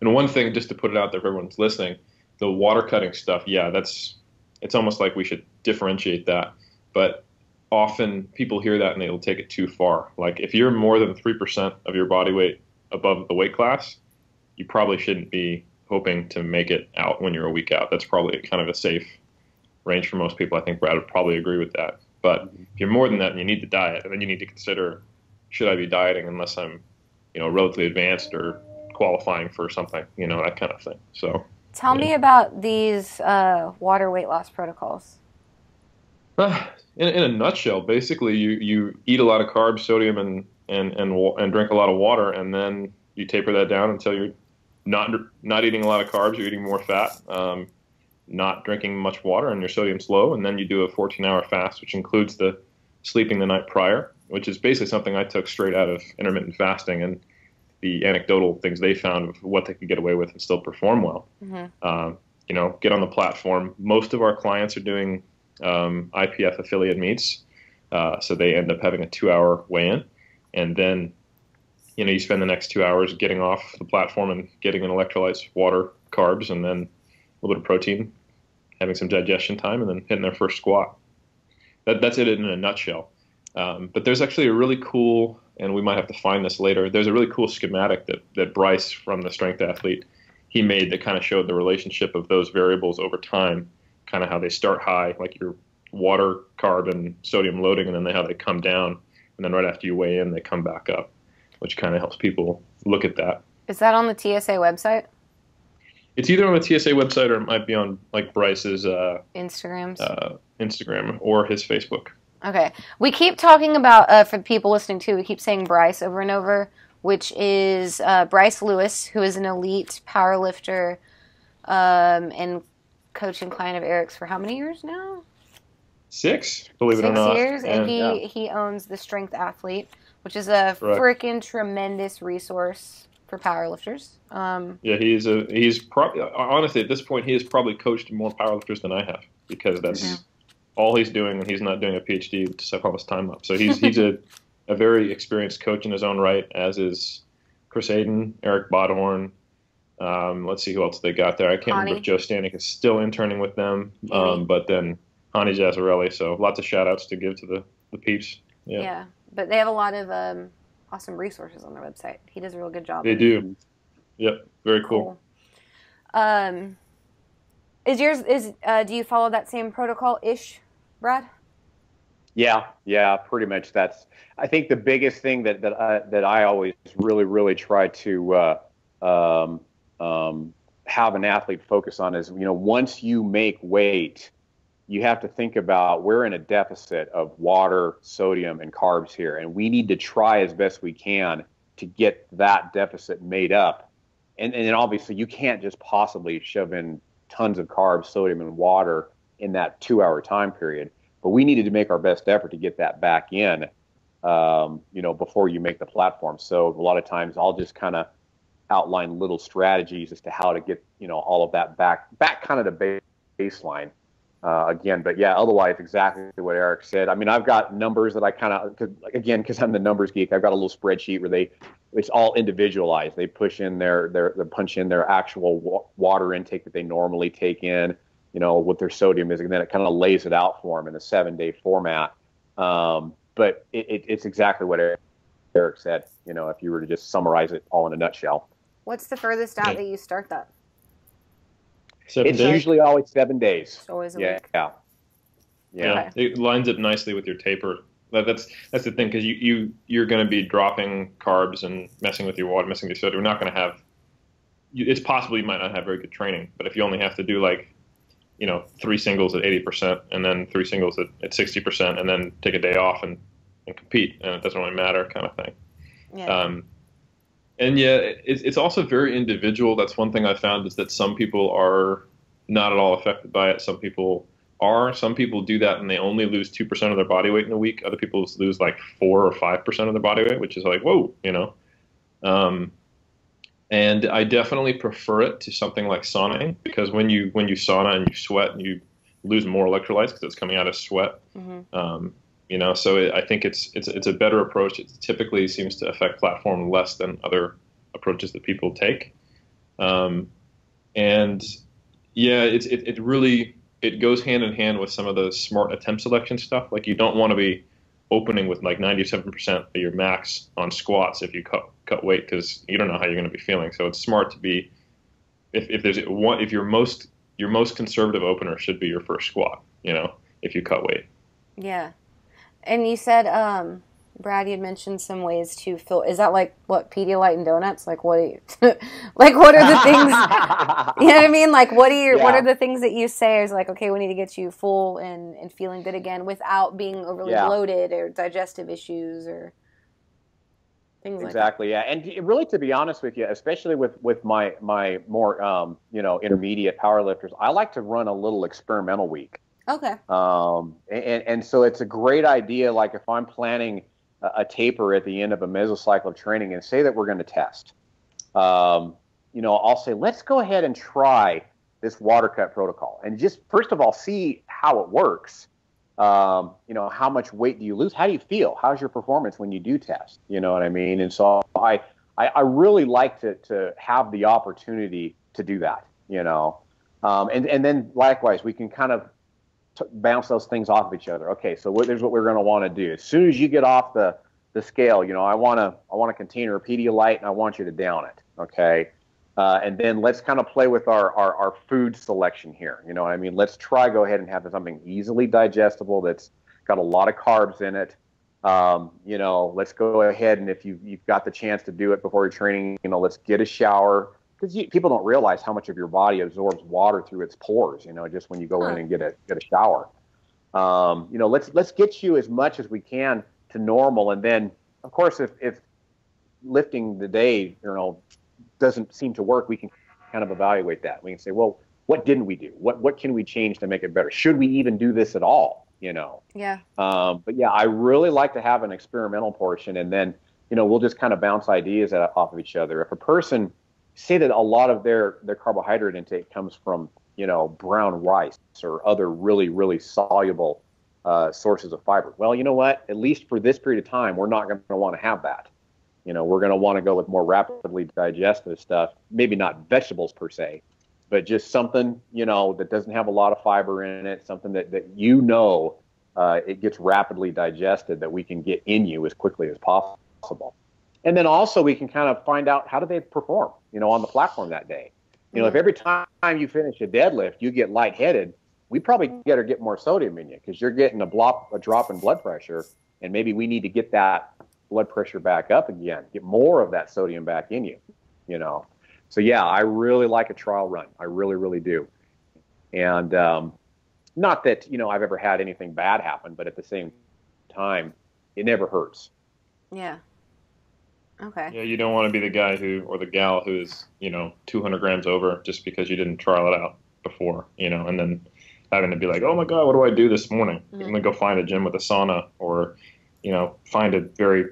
and one thing, just to put it out there for everyone's listening, the water cutting stuff, yeah, that's it's almost like we should differentiate that. But often people hear that and they'll take it too far. Like if you're more than three percent of your body weight above the weight class, you probably shouldn't be hoping to make it out when you're a week out. That's probably kind of a safe range for most people. I think Brad would probably agree with that. But if you're more than that, and you need to diet, and then you need to consider should I be dieting unless I'm, you know, relatively advanced or qualifying for something, you know, that kind of thing. So tell yeah. me about these uh, water weight loss protocols. Uh, in, in, a nutshell, basically, you, you eat a lot of carbs, sodium, and, and and and drink a lot of water, and then you taper that down until you're not not eating a lot of carbs, you're eating more fat. Um, not drinking much water and your sodium's low, and then you do a 14 hour fast, which includes the sleeping the night prior, which is basically something I took straight out of intermittent fasting and the anecdotal things they found of what they could get away with and still perform well. Mm-hmm. Um, you know, get on the platform. Most of our clients are doing um, IPF affiliate meets, uh, so they end up having a two hour weigh in, and then you know you spend the next two hours getting off the platform and getting in electrolytes, water, carbs, and then a little bit of protein, having some digestion time, and then hitting their first squat. That, that's it in a nutshell. Um, but there's actually a really cool, and we might have to find this later. There's a really cool schematic that that Bryce from the Strength Athlete he made that kind of showed the relationship of those variables over time, kind of how they start high, like your water, carb, and sodium loading, and then how they come down, and then right after you weigh in, they come back up, which kind of helps people look at that. Is that on the TSA website? It's either on the TSA website or it might be on like Bryce's uh, Instagrams, uh, Instagram or his Facebook. Okay, we keep talking about uh, for people listening too. We keep saying Bryce over and over, which is uh, Bryce Lewis, who is an elite power lifter um, and coaching client of Eric's for how many years now? Six, believe Six it or not. Six years, and, and he yeah. he owns the Strength Athlete, which is a freaking tremendous resource for powerlifters. Um, yeah, he's a he's probably honestly at this point he has probably coached more powerlifters than I have because that's yeah. all he's doing, and he's not doing a PhD to suck all his time up. So he's he's a a very experienced coach in his own right, as is Chris Aiden, Eric Bodhorn. Um, let's see who else they got there. I can't remember if Joe Stanek is still interning with them, um, but then Hani Jazzarelli. So lots of shout outs to give to the, the peeps. Yeah. yeah, but they have a lot of um, awesome resources on their website. He does a real good job. They do. Yep, very cool. cool. Um, is yours is uh, do you follow that same protocol ish, Brad? Yeah, yeah, pretty much. That's I think the biggest thing that that I, that I always really really try to uh, um, um, have an athlete focus on is you know once you make weight you have to think about we're in a deficit of water, sodium, and carbs here, and we need to try as best we can to get that deficit made up. And, and then obviously, you can't just possibly shove in tons of carbs, sodium, and water in that two hour time period. But we needed to make our best effort to get that back in, um, you know, before you make the platform. So a lot of times I'll just kind of outline little strategies as to how to get, you know, all of that back, back kind of the baseline uh, again. But yeah, otherwise, exactly what Eric said. I mean, I've got numbers that I kind of, again, because I'm the numbers geek, I've got a little spreadsheet where they, it's all individualized. They push in their, their, they punch in their actual wa- water intake that they normally take in, you know, what their sodium is, and then it kind of lays it out for them in a seven day format. Um, but it, it, it's exactly what Eric, Eric said, you know, if you were to just summarize it all in a nutshell. What's the furthest out that you start that? Seven it's days? usually always seven days. It's always a yeah, week. Yeah. Yeah. yeah. It lines up nicely with your taper. That, that's that's the thing because you you you're going to be dropping carbs and messing with your water, messing with your soda. We're not going to have. It's possible you might not have very good training, but if you only have to do like, you know, three singles at eighty percent and then three singles at at sixty percent and then take a day off and and compete, and it doesn't really matter, kind of thing. Yeah. Um, and yeah, it's, it's also very individual. That's one thing I found is that some people are not at all affected by it. Some people are. Some people do that and they only lose two percent of their body weight in a week. Other people lose like four or five percent of their body weight, which is like whoa, you know. Um, and I definitely prefer it to something like sauning because when you when you sauna and you sweat and you lose more electrolytes because it's coming out of sweat. Mm-hmm. Um, You know, so it, I think it's it's it's a better approach. It typically seems to affect platform less than other approaches that people take. Um, and yeah, it's it, it really it goes hand in hand with some of the smart attempt selection stuff. Like you don't want to be opening with like 97% of your max on squats if you cut cut weight because you don't know how you're going to be feeling. So it's smart to be if, if there's one if your most your most conservative opener should be your first squat. You know, if you cut weight. Yeah, and you said um, Brad, you had mentioned some ways to fill. Is that like what Pedialyte and donuts? Like what? You, like what are the things? you know what I mean? Like what are your yeah. what are the things that you say is like okay, we need to get you full and and feeling good again without being overly yeah. bloated or digestive issues or things like exactly. Like yeah, and really, to be honest with you, especially with with my my more um, you know intermediate power lifters, I like to run a little experimental week. Okay. Um, and, and so it's a great idea. Like if I'm planning a taper at the end of a mesocycle of training and say that we're going to test, um, you know, I'll say, let's go ahead and try this water cut protocol and just first of all see how it works. Um, you know, how much weight do you lose? How do you feel? How's your performance when you do test? You know what I mean? And so I, I, I really like to, to have the opportunity to do that, you know. Um, and, and then likewise, we can kind of t- bounce those things off of each other. Okay, so what, here's what we're going to want to do. As soon as you get off the the scale, you know, I want to I want a container of Pedialyte and I want you to down it. Okay. Uh, and then let's kind of play with our, our, our food selection here. You know I mean? Let's try go ahead and have something easily digestible that's got a lot of carbs in it. Um, you know, let's go ahead and if you, you've got the chance to do it before your training, you know, let's get a shower, because people don't realize how much of your body absorbs water through its pores. You know, just when you go huh. in and get a get a shower. Um, you know, let's let's get you as much as we can to normal, and then of course, if if lifting the day, you know, doesn't seem to work, we can kind of evaluate that. We can say, well, what didn't we do? What what can we change to make it better? Should we even do this at all? You know. Yeah. Um, but yeah, I really like to have an experimental portion, and then you know we'll just kind of bounce ideas off of each other. If a person say that a lot of their their carbohydrate intake comes from you know brown rice or other really really soluble uh, sources of fiber. Well, you know what? At least for this period of time, we're not going to want to have that. You know, we're going to want to go with more rapidly digestive stuff. Maybe not vegetables per se, but just something you know that doesn't have a lot of fiber in it. Something that that you know uh, it gets rapidly digested that we can get in you as quickly as possible. And then also we can kind of find out how do they perform, you know, on the platform that day. You know, if every time you finish a deadlift you get lightheaded, we probably get or get more sodium in you because you're getting a blop, a drop in blood pressure, and maybe we need to get that blood pressure back up again, get more of that sodium back in you. You know, so yeah, I really like a trial run. I really, really do. And um, not that you know I've ever had anything bad happen, but at the same time, it never hurts. Yeah. Okay. Yeah, you don't want to be the guy who or the gal who's you know 200 grams over just because you didn't trial it out before, you know, and then having to be like, oh my god, what do I do this morning? Mm-hmm. I'm gonna go find a gym with a sauna, or you know, find a very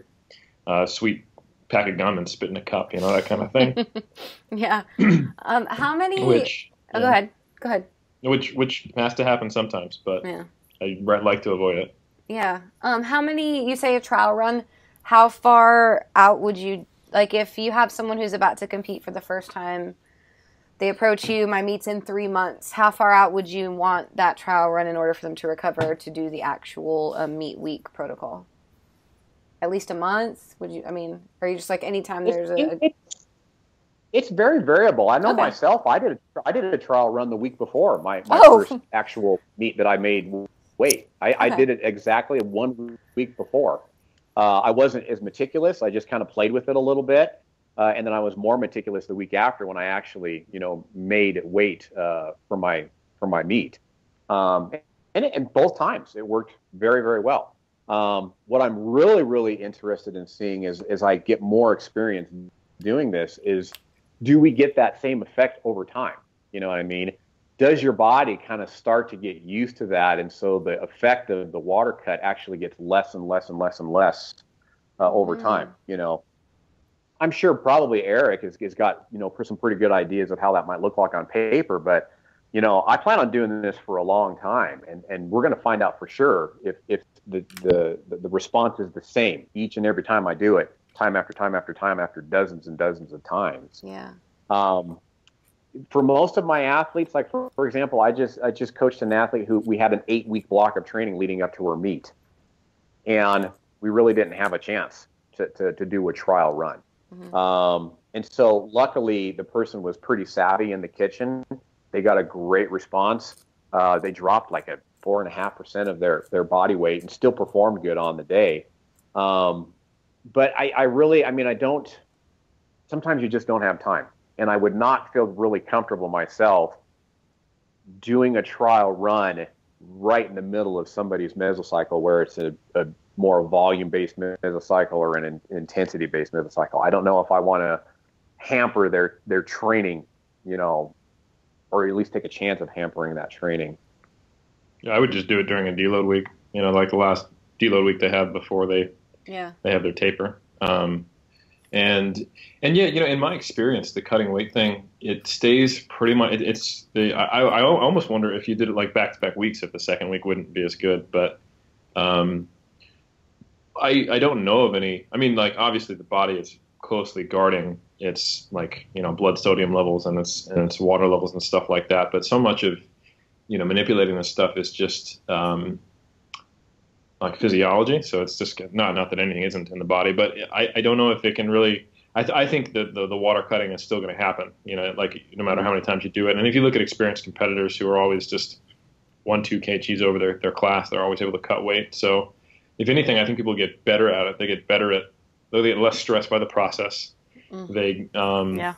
uh, sweet pack of gum and spit in a cup, you know, that kind of thing. yeah. um, how many? Which? Oh, yeah. go ahead. Go ahead. Which which has to happen sometimes, but yeah. I like to avoid it. Yeah. Um, how many? You say a trial run how far out would you like if you have someone who's about to compete for the first time they approach you my meet's in three months how far out would you want that trial run in order for them to recover to do the actual uh, meet week protocol at least a month would you i mean are you just like anytime there's a, a it's very variable. I know okay. myself. I did a, I did a trial run the week before my, my oh. first actual meet that I made weight. I, okay. I did it exactly one week before. Uh, I wasn't as meticulous. I just kind of played with it a little bit. Uh, and then I was more meticulous the week after when I actually, you know, made weight uh, for my for my meet. Um, and, and both times it worked very very well. Um, what I'm really really interested in seeing is as I get more experience doing this is, do we get that same effect over time? You know what I mean? Does your body kind of start to get used to that, and so the effect of the water cut actually gets less and less and less and less uh, over mm. time? You know, I'm sure probably Eric has, has got you know some pretty good ideas of how that might look like on paper, but you know, I plan on doing this for a long time, and, and we're going to find out for sure if, if the, the, the response is the same each and every time I do it, time after time after time after dozens and dozens of times. Yeah. Um, for most of my athletes, like for, for example, I just I just coached an athlete who we had an eight week block of training leading up to her meet, and we really didn't have a chance to, to, to do a trial run. Mm-hmm. Um, and so luckily the person was pretty savvy in the kitchen. They got a great response. Uh, they dropped like a four and a half percent of their their body weight and still performed good on the day. Um, but I, I really, I mean, I don't. Sometimes you just don't have time, and I would not feel really comfortable myself doing a trial run right in the middle of somebody's mesocycle where it's a, a more volume-based mesocycle or an, intensity-based mesocycle. I don't know if I want to hamper their their training, you know, or at least take a chance of hampering that training. Yeah, I would just do it during a deload week. You know, like the last deload week they have before they yeah they have their taper. Um, and and yeah, you know, in my experience, the cutting weight thing it stays pretty much. It, it's the I, I almost wonder if you did it like back to back weeks, if the second week wouldn't be as good. But um, I I don't know of any. I mean, like obviously the body is closely guarding its like you know blood sodium levels and its and its water levels and stuff like that. But so much of you know manipulating this stuff is just um, like physiology. So it's just not not that anything isn't in the body, but I, I don't know if it can really. I, th- I think that the, the water cutting is still going to happen. You know, like no matter how many times you do it. And if you look at experienced competitors who are always just one two kgs over their their class, they're always able to cut weight. So if anything, I think people get better at it. They get better at they get less stressed by the process. Mm. They um, yeah.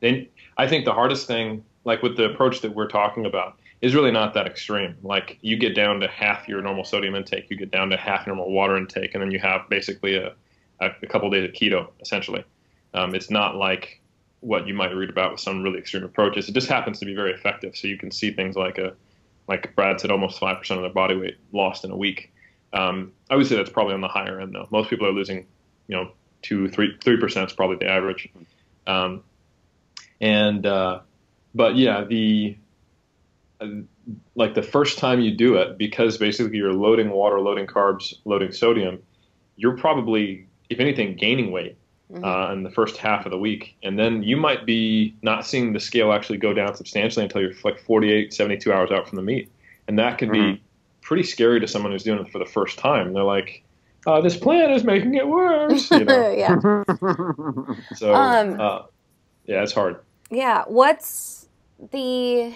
They, I think the hardest thing, like with the approach that we're talking about, is really not that extreme. Like you get down to half your normal sodium intake, you get down to half normal water intake, and then you have basically a, a, a couple of days of keto, essentially. Um, it's not like what you might read about with some really extreme approaches. It just happens to be very effective. So you can see things like a, like Brad said, almost five percent of their body weight lost in a week. Um, I would say that's probably on the higher end, though. Most people are losing, you know, two, three, three percent is probably the average. Um, and uh, but yeah, the like the first time you do it, because basically you're loading water, loading carbs, loading sodium, you're probably, if anything, gaining weight mm-hmm. uh, in the first half of the week. And then you might be not seeing the scale actually go down substantially until you're like 48, 72 hours out from the meet. And that can mm-hmm. be pretty scary to someone who's doing it for the first time. They're like, uh, this plan is making it worse. You know? yeah. so, um, uh, yeah, it's hard. Yeah. What's the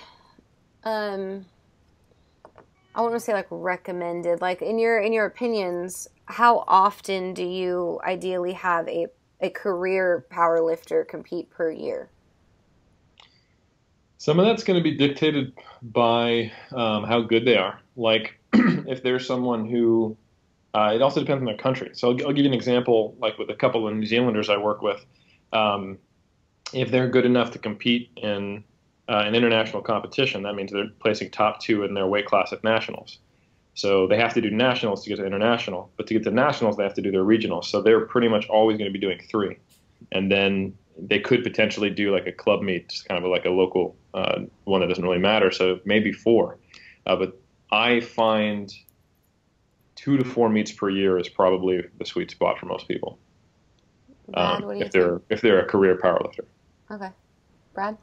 um I want to say like recommended like in your in your opinions how often do you ideally have a a career power lifter compete per year? Some of that's going to be dictated by um, how good they are. Like if there's someone who uh, it also depends on their country. So I'll, I'll, give you an example like with a couple of new zealanders i work with. Um, if they're good enough to compete in uh, an international competition, that means they're placing top two in their weight class at nationals. So they have to do nationals to get to international, but to get to nationals, they have to do their regionals. So they're pretty much always going to be doing three, and then they could potentially do like a club meet, just kind of like a local uh, one that doesn't really matter. So maybe four, uh, but I find two to four meets per year is probably the sweet spot for most people. Brad, um, if they're if they're a career powerlifter. Okay, Brad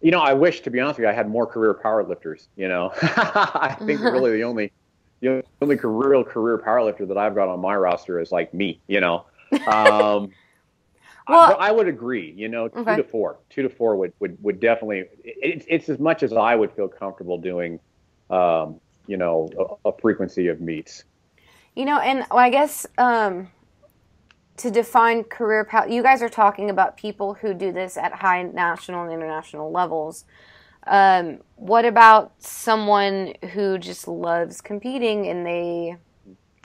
you know, I wish, to be honest with you, I had more career powerlifters. You know, I think really the only, the only real career powerlifter that I've got on my roster is like me. You know, um, well, I, I, would agree. You know, two okay. to four, two to four would would would definitely. It's it's as much as I would feel comfortable doing. Um, you know, a, a, frequency of meets. You know, and I guess um, to define career path, you guys are talking about people who do this at high national and international levels. Um, what about someone who just loves competing and they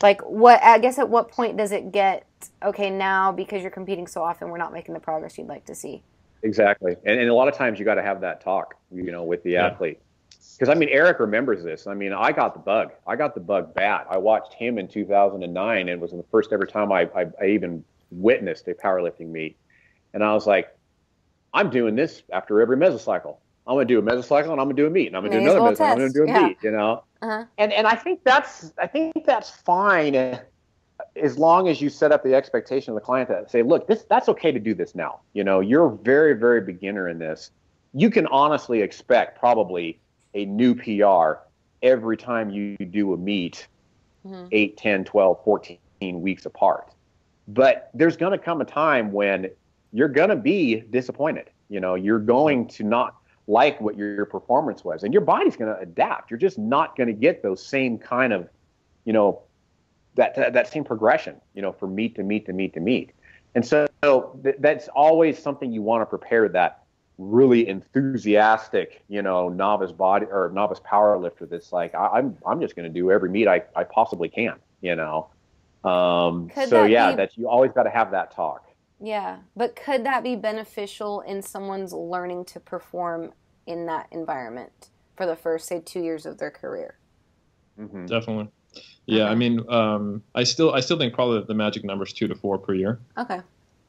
like what I guess at what point does it get okay now because you're competing so often we're not making the progress you'd like to see? Exactly. And, and a lot of times you got to have that talk, you know, with the yeah. athlete. Because I mean, Eric remembers this. I mean, I got the bug. I got the bug bad. I watched him in 2009, and it was the first ever time I, I, I even witnessed a powerlifting meet, and I was like, I'm doing this after every mesocycle. I'm going to do a mesocycle and I'm going to do a meet and I'm going to do May as another well mesocycle. I'm going to do a yeah. meet. You know, Uh-huh. and and I think that's I think that's fine uh, as long as you set up the expectation of the client to say, look, this that's okay to do this now. You know, you're very very beginner in this. You can honestly expect probably a new PR every time you do a meet Mhm. 8, 10, 12, 14 weeks apart. But there's going to come a time when you're going to be disappointed. You know, you're going to not like what your, your performance was, and your body's going to adapt. You're just not going to get those same kind of, you know, that, that that same progression. You know, from meet to meet to meet to meet. And so th- that's always something you want to prepare that really enthusiastic, you know, novice body or novice power lifter that's like, I, I'm I'm just going to do every meet I, I possibly can, you know. Um, Could so that yeah, be- that you always got to have that talk. Yeah, but could that be beneficial in someone's learning to perform in that environment for the first, say, two years of their career? hmm Definitely. Yeah, Okay. I mean, um, I still I still think probably the magic number is two to four per year. Okay.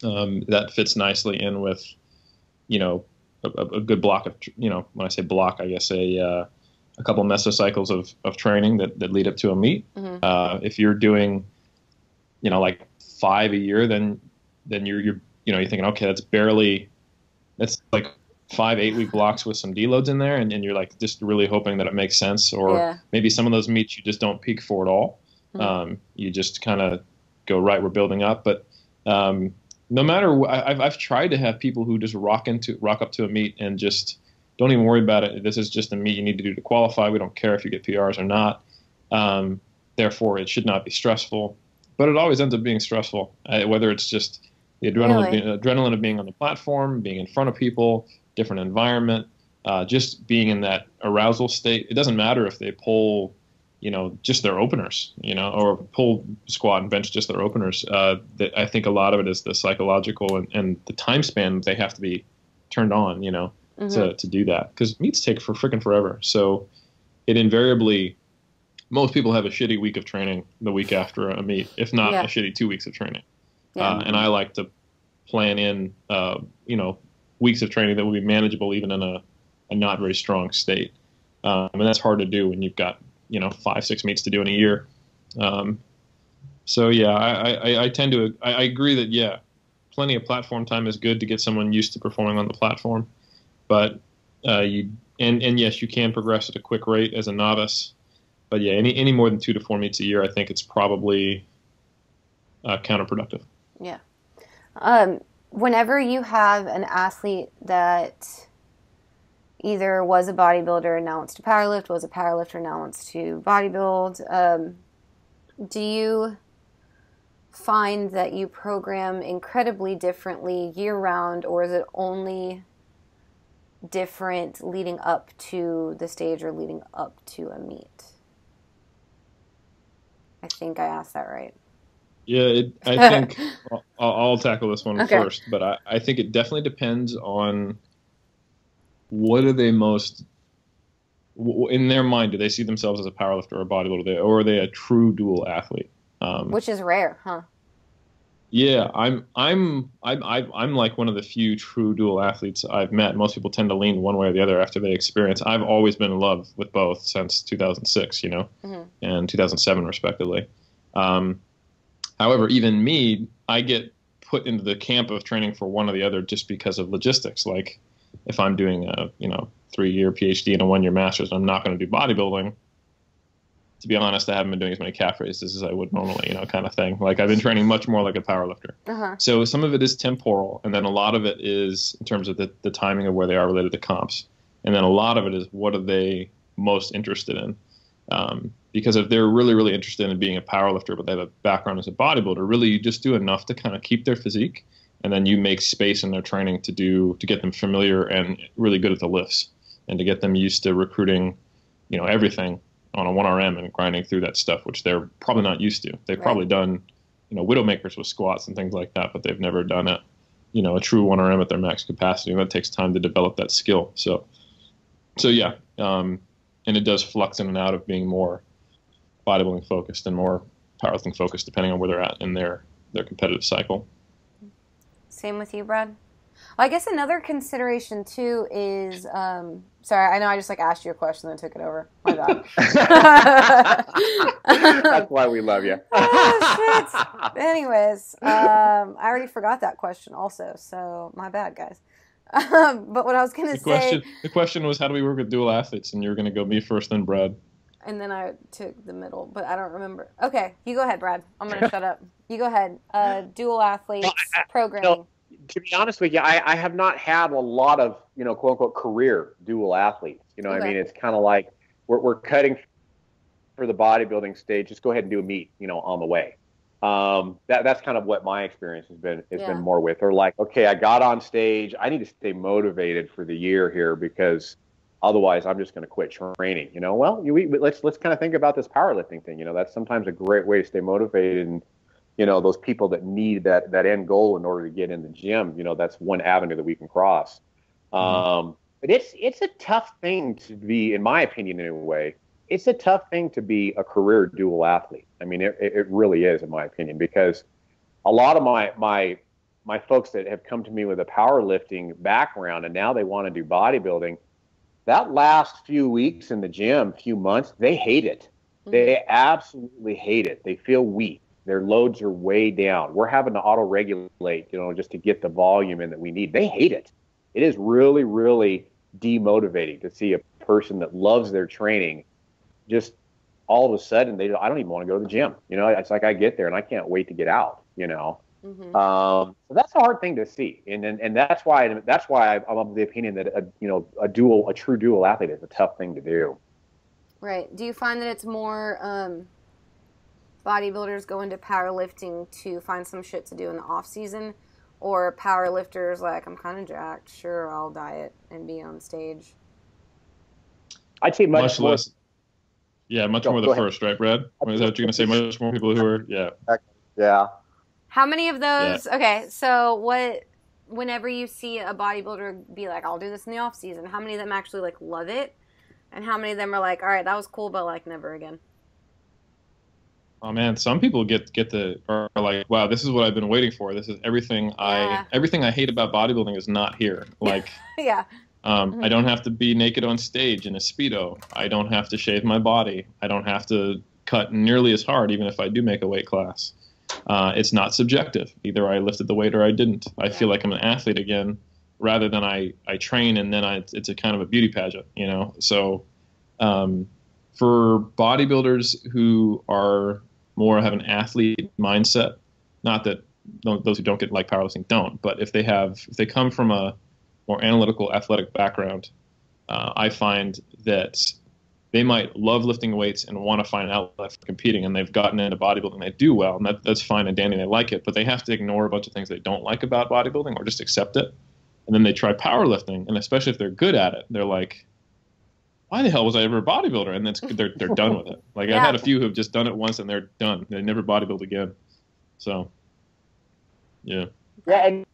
Um, that fits nicely in with, you know, a, a good block of you know when I say block, I guess a uh, a couple mesocycles of, of training that, that lead up to a meet. Mhm. Uh, if you're doing, you know, like five a year, then then you're you're you know you're thinking okay that's barely that's like five eight week blocks with some deloads in there, and, and you're like just really hoping that it makes sense, or Yeah. maybe some of those meets you just don't peak for at all. Mhm. Um, you just kind of go right. We're building up, but um, no matter I've I've tried to have people who just rock into rock up to a meet and just don't even worry about it. This is just a meet you need to do to qualify. We don't care if you get PRs or not. Um, therefore, it should not be stressful. But it always ends up being stressful, uh, whether it's just the adrenaline, Really? being, adrenaline of being on the platform, being in front of people, different environment, uh, just being in that arousal state. It doesn't matter if they pull, you know, just their openers, you know, or pull squat and bench just their openers. Uh, that I think a lot of it is the psychological and, and the time span they have to be turned on, you know, Mhm. to, to do that because meets take for freaking forever. So it invariably, most people have a shitty week of training the week after a meet, if not Yeah. a shitty two weeks of training. Yeah. Uh, and I like to plan in, uh, you know, weeks of training that will be manageable even in a, a not very strong state. Um, and that's hard to do when you've got, you know, five, six meets to do in a year. Um, so yeah, I, I, I tend to, I, I agree that, yeah, plenty of platform time is good to get someone used to performing on the platform. But uh, you, and, and yes, you can progress at a quick rate as a novice. But yeah, any, any more than two to four meets a year, I think it's probably uh, counterproductive. Yeah. Um, whenever you have an athlete that either was a bodybuilder, now wants to powerlift, was a powerlifter, now wants to bodybuild, um, do you find that you program incredibly differently year round, or is it only different leading up to the stage or leading up to a meet? I think I asked that right. Yeah, it, I think I'll, I'll tackle this one Okay. first, but I, I think it definitely depends on what are they most in their mind. Do they see themselves as a powerlifter or a bodybuilder, They- or are they a true dual athlete? Um, Which is rare, huh? yeah, I'm I'm I'm I'm I'm like one of the few true dual athletes I've met. Most people tend to lean one way or the other after they experience. I've always been in love with both since 2006, you know, Mhm. and 2007 respectively. Um, however, even me, I get put into the camp of training for one or the other just because of logistics. Like if I'm doing a you know three year PhD and a one year master's, I'm not going to do bodybuilding. To be honest, I haven't been doing as many calf raises as I would normally, you know, kind of thing. Like I've been training much more like a powerlifter. Uh huh. So some of it is temporal, and then a lot of it is in terms of the, the timing of where they are related to comps, and then a lot of it is what are they most interested in. Um, because if they're really, really interested in being a powerlifter, but they have a background as a bodybuilder, really you just do enough to kind of keep their physique, and then you make space in their training to do to get them familiar and really good at the lifts, and to get them used to recruiting, you know, everything on a 1RM and grinding through that stuff, which they're probably not used to. They've Right. probably done you know, widowmakers with squats and things like that, but they've never done it, you know, a true 1RM at their max capacity. And that takes time to develop that skill. So, so yeah. Um, and it does flux in and out of being more bodybuilding focused and more powerlifting focused, depending on where they're at in their, their competitive cycle. Same with you, Brad. I guess another consideration too is um, sorry, I know I just like asked you a question and took it over. My bad. That's why we love you. oh, shit. Anyways, um, I already forgot that question also, so my bad, guys. Um, but what I was gonna The say, question the question was how do we work with dual athletes, and you're going to go me first, then Brad. and then I took the middle, but I don't remember. Okay, you go ahead, Brad. I'm gonna shut up. You go ahead. Uh, dual athletes Well, I- programming. To be honest with you, I, I have not had a lot of, you know, quote unquote career dual athletes. You know, Okay. I mean, it's kind of like we're, we're cutting for the bodybuilding stage. Just go ahead and do a meet, you know, on the way. Um, that, that's kind of what my experience has been, has Yeah. been more with, or like, okay, I got on stage. I need to stay motivated for the year here because otherwise I'm just going to quit training. You know, well, you, we, let's, let's kind of think about this powerlifting thing. You know, that's sometimes a great way to stay motivated and, you know those people that need that that end goal in order to get in the gym you know that's one avenue that we can cross. Um, but it's it's a tough thing to be in my opinion anyway it's a tough thing to be a career dual athlete. I mean it, it really is in my opinion because a lot of my my my folks that have come to me with a powerlifting background and now they want to do bodybuilding that last few weeks in the gym few months they hate it. They absolutely hate it. They feel weak their loads are way down. We're having to auto regulate, you know, just to get the volume in that we need. They hate it. It is really, really demotivating to see a person that loves their training just all of a sudden they I don't even want to go to the gym. You know, it's like I get there and I can't wait to get out. You know, Mhm. um, so that's a hard thing to see, and and, and that's why that's why I'm of the opinion that a you know a dual a true dual athlete is a tough thing to do. Right. Do you find that it's more um, bodybuilders go into powerlifting to find some shit to do in the off season, or powerlifters like I'm kind of jacked, sure I'll diet and be on stage? I'd say much, Much, more. less. Yeah, much Go- more go the ahead. first, right, Brad? Is that what you're going to say? Much more people who are, yeah. Yeah. How many of those? Okay, so what? Whenever you see a bodybuilder be like, "I'll do this in the off season," how many of them actually like love it, and how many of them are like, "All right, that was cool, but like never again." Oh man, some people get get the are like, wow, this is what I've been waiting for. This is everything Yeah. I everything I hate about bodybuilding is not here. Like, yeah. um, Mhm. I don't have to be naked on stage in a speedo. I don't have to shave my body. I don't have to cut nearly as hard, even if I do make a weight class. Uh, it's not subjective. Either I lifted the weight or I didn't. I feel like I'm an athlete again, rather than I I train and then I it's a kind of a beauty pageant, you know. So, um, for bodybuilders who are more have an athlete mindset, not that those who don't get like powerlifting don't, but if they have if they come from a more analytical athletic background, uh, I find that they might love lifting weights and want to find an outlet for competing, and they've gotten into bodybuilding. They do well, and that, that's fine and dandy. They like it, but they have to ignore a bunch of things they don't like about bodybuilding, or just accept it. And then they try powerlifting, and especially if they're good at it, they're like, "Why the hell was I ever a bodybuilder?" And that's they're they're done with it. Like Yeah. I've had a few who've just done it once and they're done. They never bodybuild again. So, yeah. Yeah, and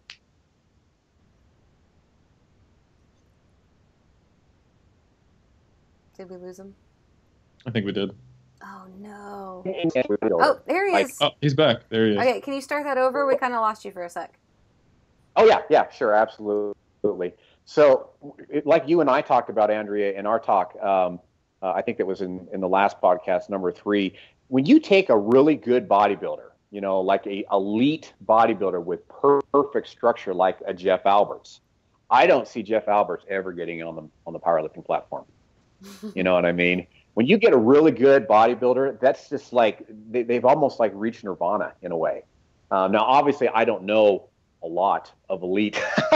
Did we lose him? I think we did. Oh no. oh, Oh, there he is. Oh, he's back. There he is. Okay, can you start that over? We kind of lost you for a sec. Oh yeah, yeah, sure, absolutely. So, it, like you and I talked about, Andrea, in our talk, um, uh, I think that was in, in the last podcast, number three. When you take a really good bodybuilder, you know, like a elite bodybuilder with per- perfect structure, like a Jeff Alberts, I don't see Jeff Alberts ever getting on the on the powerlifting platform. You know what I mean? When you get a really good bodybuilder, that's just like they, they've almost like reached nirvana in a way. Um, now, obviously, I don't know a lot of elite,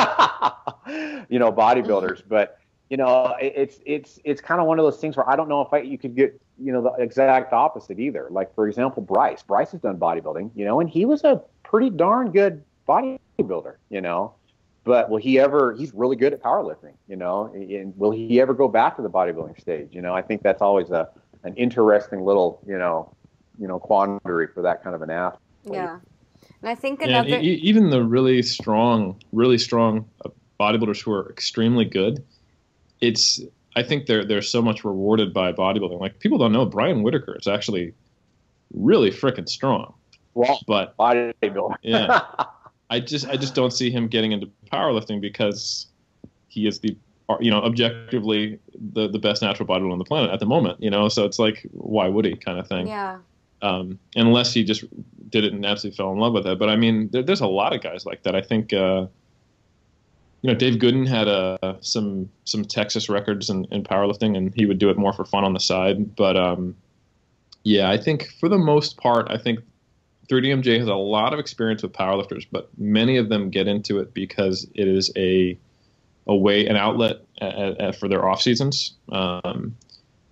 you know, bodybuilders, but you know, it, it's it's it's kind of one of those things where I don't know if I, you could get you know the exact opposite either. Like for example, Bryce. Bryce has done bodybuilding, you know, and he was a pretty darn good bodybuilder, you know. But will he ever? He's really good at powerlifting, you know. And will he ever go back to the bodybuilding stage? You know, I think that's always a an interesting little, you know, you know, quandary for that kind of an athlete. Yeah. And I think Yeah, and another. e- even the really strong, really strong uh, bodybuilders who are extremely good, it's I think they're they're so much rewarded by bodybuilding. Like people don't know Brian Whitacre is actually really freaking strong, Well, but bodybuilder. Yeah. I just I just don't see him getting into powerlifting because he is the you know objectively the the best natural bodybuilder on the planet at the moment. You know, so it's like why would he kind of thing. Yeah. Um, unless he just did it and absolutely fell in love with it. But I mean, there, there's a lot of guys like that. I think. Uh, you know, Dave Goodin had uh, some some Texas records in, in powerlifting, and he would do it more for fun on the side. But um, yeah, I think for the most part, I think 3DMJ has a lot of experience with powerlifters, but many of them get into it because it is a a way, an outlet at, at, for their off seasons, um,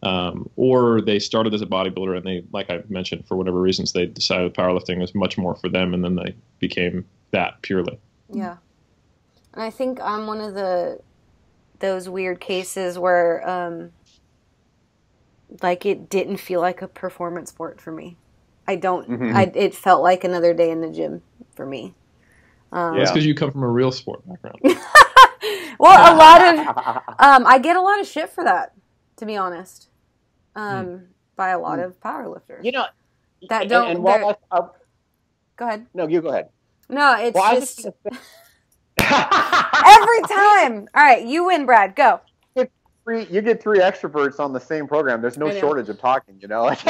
um, or they started as a bodybuilder and they, like I mentioned, for whatever reasons, they decided powerlifting was much more for them, and then they became that purely. Yeah, and I think I'm one of the those weird cases where, um, like, it didn't feel like a performance sport for me. I don't. Mm-hmm. I, it felt like another day in the gym for me. Um, yeah, it's because you come from a real sport background. well, a lot of um, I get a lot of shit for that, to be honest, um, mm. by a lot mm. of powerlifters. You know, that don't. And, and while I, uh, go ahead. No, you go ahead. No, it's well, just every time. All right, you win, Brad. Go. Three, you get three extroverts on the same program. There's no shortage of talking. You know.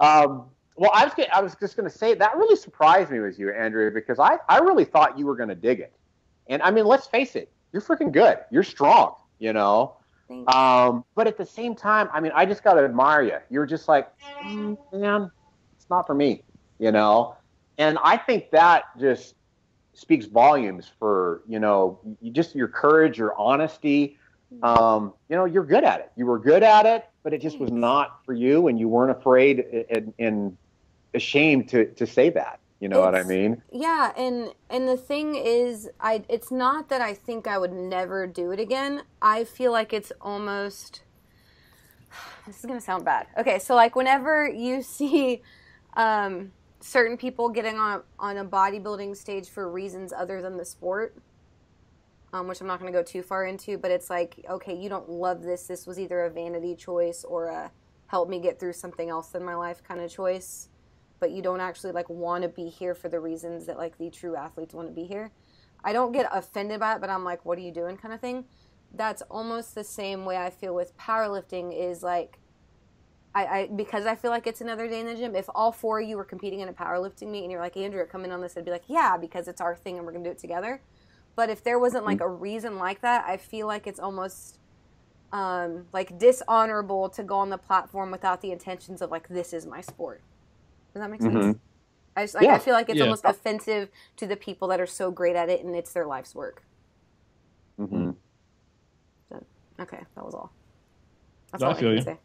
um, well, I was I was just going to say that really surprised me with you, Andrea, because I I really thought you were going to dig it, and I mean, let's face it, you're freaking good. You're strong. You know. Um, but at the same time, I mean, I just got to admire you. You're just like, mm, man, it's not for me. You know. And I think that just speaks volumes for you know you just your courage, your honesty. Um, you know, you're good at it. You were good at it, but it just was not for you, and you weren't afraid and, and ashamed to to say that. You know it's, what I mean? Yeah, and and the thing is, I it's not that I think I would never do it again. I feel like it's almost. This is gonna sound bad. Okay, so like whenever you see. Um, certain people getting on on a bodybuilding stage for reasons other than the sport, um, which I'm not going to go too far into, but it's like, okay, you don't love this. This was either a vanity choice or a help me get through something else in my life kind of choice, but you don't actually like want to be here for the reasons that like the true athletes want to be here. I don't get offended by it, but I'm like, what are you doing kind of thing. That's almost the same way I feel with powerlifting is like I, I, because I feel like it's another day in the gym. If all four of you were competing in a powerlifting meet and you're like Andrea, come in on this, I'd be like, yeah, because it's our thing and we're gonna do it together. But if there wasn't like a reason like that, I feel like it's almost um, like dishonorable to go on the platform without the intentions of like this is my sport. Does that make sense? Mm-hmm. I just like yeah. I feel like it's yeah. almost offensive to the people that are so great at it and it's their life's work. Mm-hmm. So, okay, that was all. That's all I, I feel you. Say.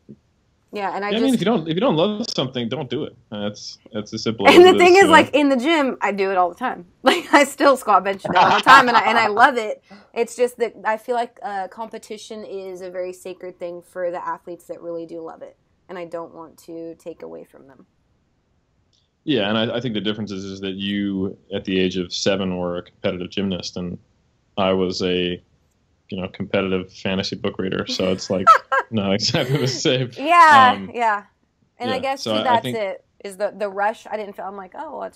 Yeah, and I, yeah, just, I mean, if you don't if you don't love something, don't do it. That's that's as simple. And the thing is, is like in the gym, I do it all the time. Like I still squat bench it all the time, and I and I love it. It's just that I feel like uh, competition is a very sacred thing for the athletes that really do love it, and I don't want to take away from them. Yeah, and I, I think the difference is, is that you, at the age of seven, were a competitive gymnast, and I was a you know competitive fantasy book reader, so it's like not exactly the same. Yeah, um, yeah, and yeah, I guess so that's I think, it. Is the the rush? I didn't feel. I'm like, oh, well,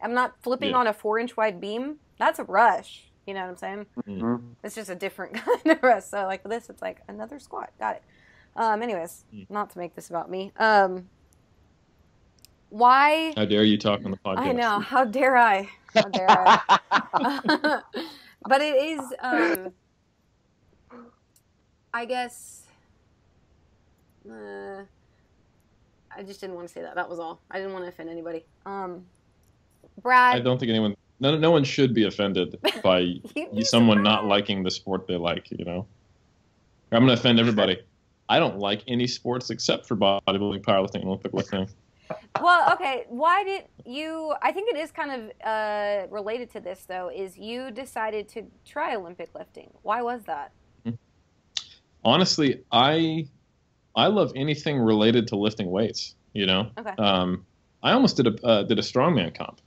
I'm not flipping yeah. on a four inch wide beam. That's a rush. You know what I'm saying? Mm-hmm. It's just a different kind of rush. So like this, it's like another squat. Got it. Um, anyways, mm. not to make this about me. Um, why? How dare you talk on the podcast? I know. How dare I? How dare I? but it is. Um, I guess. Uh, I just didn't want to say that. That was all. I didn't want to offend anybody. Um, Brad. I don't think anyone. No, no one should be offended by someone not liking the sport they like. You know, I'm going to offend everybody. I don't like any sports except for bodybuilding, powerlifting, Olympic lifting. Well, okay. Why did you? I think it is kind of uh, related to this, though. Is you decided to try Olympic lifting? Why was that? honestly, I I love anything related to lifting weights. You know, okay. Um, I almost did a uh, did a strongman comp.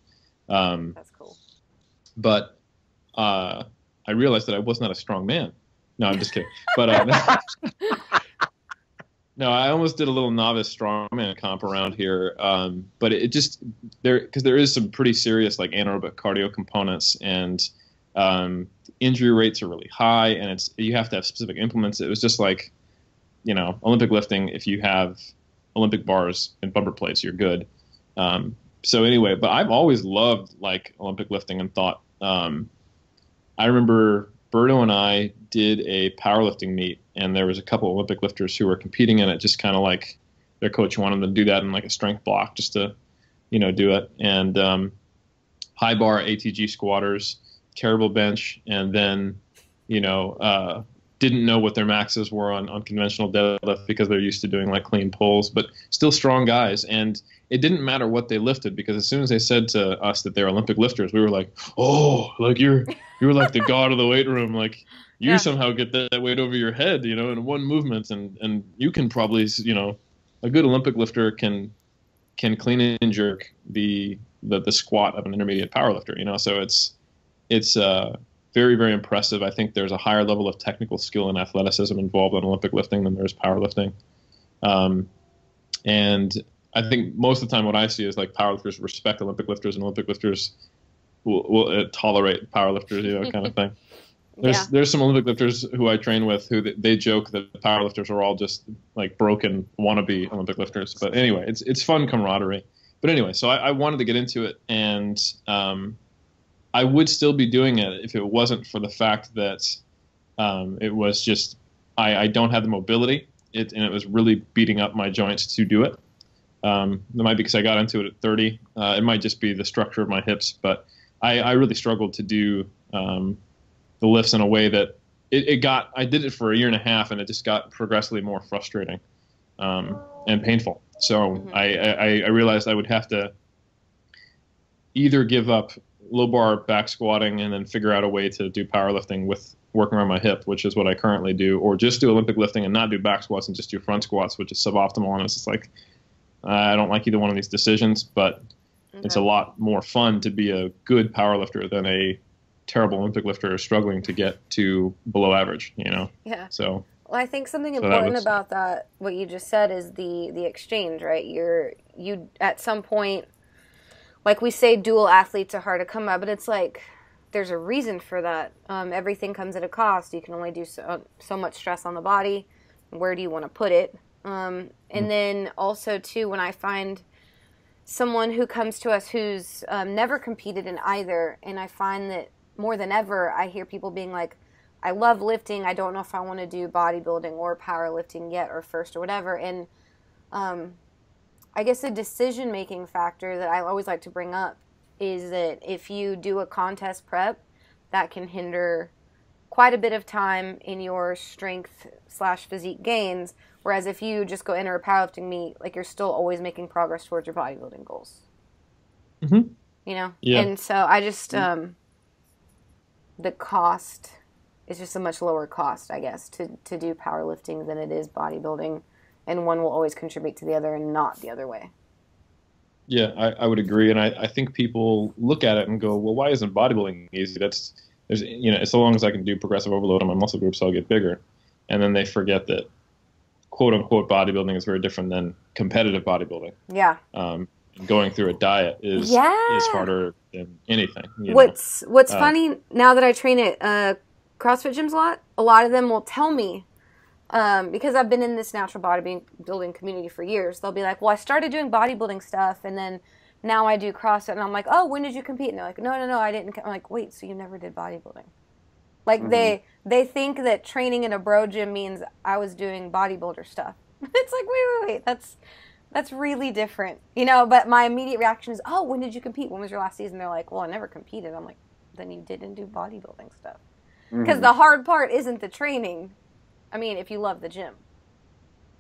Um, That's cool. But uh, I realized that I was not a strong man. No, I'm just kidding. But uh, No, I almost did a little novice strongman comp around here, um, but it, just there because there is some pretty serious like anaerobic cardio components, and um, injury rates are really high, and it's you have to have specific implements. It was just like, you know, Olympic lifting. If you have Olympic bars and bumper plates, you're good. Um, so anyway, but I've always loved like Olympic lifting and thought. Um, I remember Berto and I did a powerlifting meet, and there was a couple Olympic lifters who were competing in it, just kind of like their coach wanted them to do that in like a strength block, just to, you know, do it. And um, high bar ATG squatters, terrible bench, and then, you know, uh, didn't know what their maxes were on, on conventional deadlift because they're used to doing like clean pulls, but still strong guys. And it didn't matter what they lifted because as soon as they said to us that they're Olympic lifters, we were like, oh, like you're you're like the god of the weight room. Like you yeah. somehow get that, that, weight over your head, you know, in one movement, and and you can probably, you know, a good Olympic lifter can can clean and jerk the the, the squat of an intermediate power lifter, you know. So it's it's uh, very very impressive. I think there's a higher level of technical skill and athleticism involved in Olympic lifting than there's powerlifting. Um, and I think most of the time what I see is like powerlifters respect Olympic lifters and Olympic lifters will, will uh, tolerate powerlifters, you know, kind of thing. There's yeah. there's some Olympic lifters who I train with who they, they joke that powerlifters are all just like broken wannabe Olympic lifters. But anyway, it's it's fun camaraderie. But anyway, so I, I wanted to get into it, and um, I would still be doing it if it wasn't for the fact that um, it was just I, I don't have the mobility, it, and it was really beating up my joints to do it. Um, it might be because I got into it at 30. Uh, it might just be the structure of my hips, but I, I really struggled to do um, the lifts in a way that it, it, got. I did it for a year and a half, and it just got progressively more frustrating um, and painful. So mm-hmm. I, I, I realized I would have to either give up low bar back squatting and then figure out a way to do powerlifting with working around my hip, which is what I currently do, or just do Olympic lifting and not do back squats and just do front squats, which is suboptimal. And it's just like I don't like either one of these decisions, but okay. it's a lot more fun to be a good power lifter than a terrible Olympic lifter struggling to get to below average. You know. Yeah. So. Well, I think something so important that about that, what you just said, is the the exchange, right? You're you at some point, like we say, dual athletes are hard to come by, but it's like there's a reason for that. Um, everything comes at a cost. You can only do so, so much stress on the body. Where do you want to put it? Um, and then also too, when I find someone who comes to us who's um, never competed in either, and I find that more than ever, I hear people being like, "I love lifting. I don't know if I want to do bodybuilding or powerlifting yet, or first or whatever." And um, I guess a decision making factor that I always like to bring up is that if you do a contest prep, that can hinder quite a bit of time in your strength slash physique gains Whereas if you just go enter a powerlifting meet, like you're still always making progress towards your bodybuilding goals. Mm-hmm. You know? Yeah. And so I just, um, the cost is just a much lower cost, I guess, to, to do powerlifting than it is bodybuilding. And one will always contribute to the other and not the other way. Yeah, I, I would agree. And I, I think people look at it and go, well, why isn't bodybuilding easy? That's, there's, you know, as long as I can do progressive overload on my muscle groups, I'll get bigger. And then they forget that quote unquote bodybuilding is very different than competitive bodybuilding. Yeah. Um, going through a diet is yeah. is harder than anything. what's know? What's uh, funny now that I train at uh, CrossFit gyms a lot, a lot of them will tell me um, because I've been in this natural bodybuilding community for years. They'll be like, "Well, I started doing bodybuilding stuff, and then now I do CrossFit." And I'm like, "Oh, when did you compete?" And they're like, "No, no, no, I didn't." I'm like, "Wait, so you never did bodybuilding?" Like mm-hmm. they they think that training in a bro gym means I was doing bodybuilder stuff. it's like, wait, wait, wait. That's that's really different. You know, but my immediate reaction is, "Oh, when did you compete? When was your last season?" They're like, "Well, I never competed." I'm like, "Then you didn't do bodybuilding stuff." Because mm-hmm. the hard part isn't the training. I mean, if you love the gym.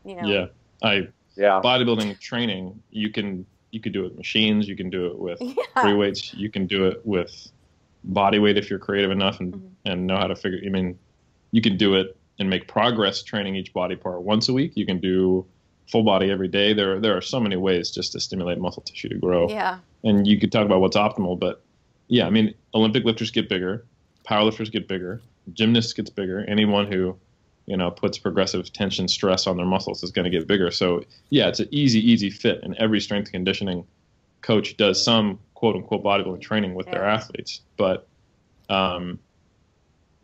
You know. Yeah. I yeah. Bodybuilding training, you can you could do it with machines, you can do it with yeah. free weights, you can do it with body weight if you're creative enough and, mm-hmm. and know how to figure. I mean, you can do it and make progress training each body part once a week. You can do full body every day. There there are so many ways just to stimulate muscle tissue to grow. Yeah. And you could talk about what's optimal, but yeah, I mean, Olympic lifters get bigger, powerlifters get bigger, gymnasts gets bigger. Anyone who you know, puts progressive tension stress on their muscles is going to get bigger. So yeah, it's an easy, easy fit, and every strength conditioning coach does some quote unquote bodybuilding training with yeah. their athletes. But um,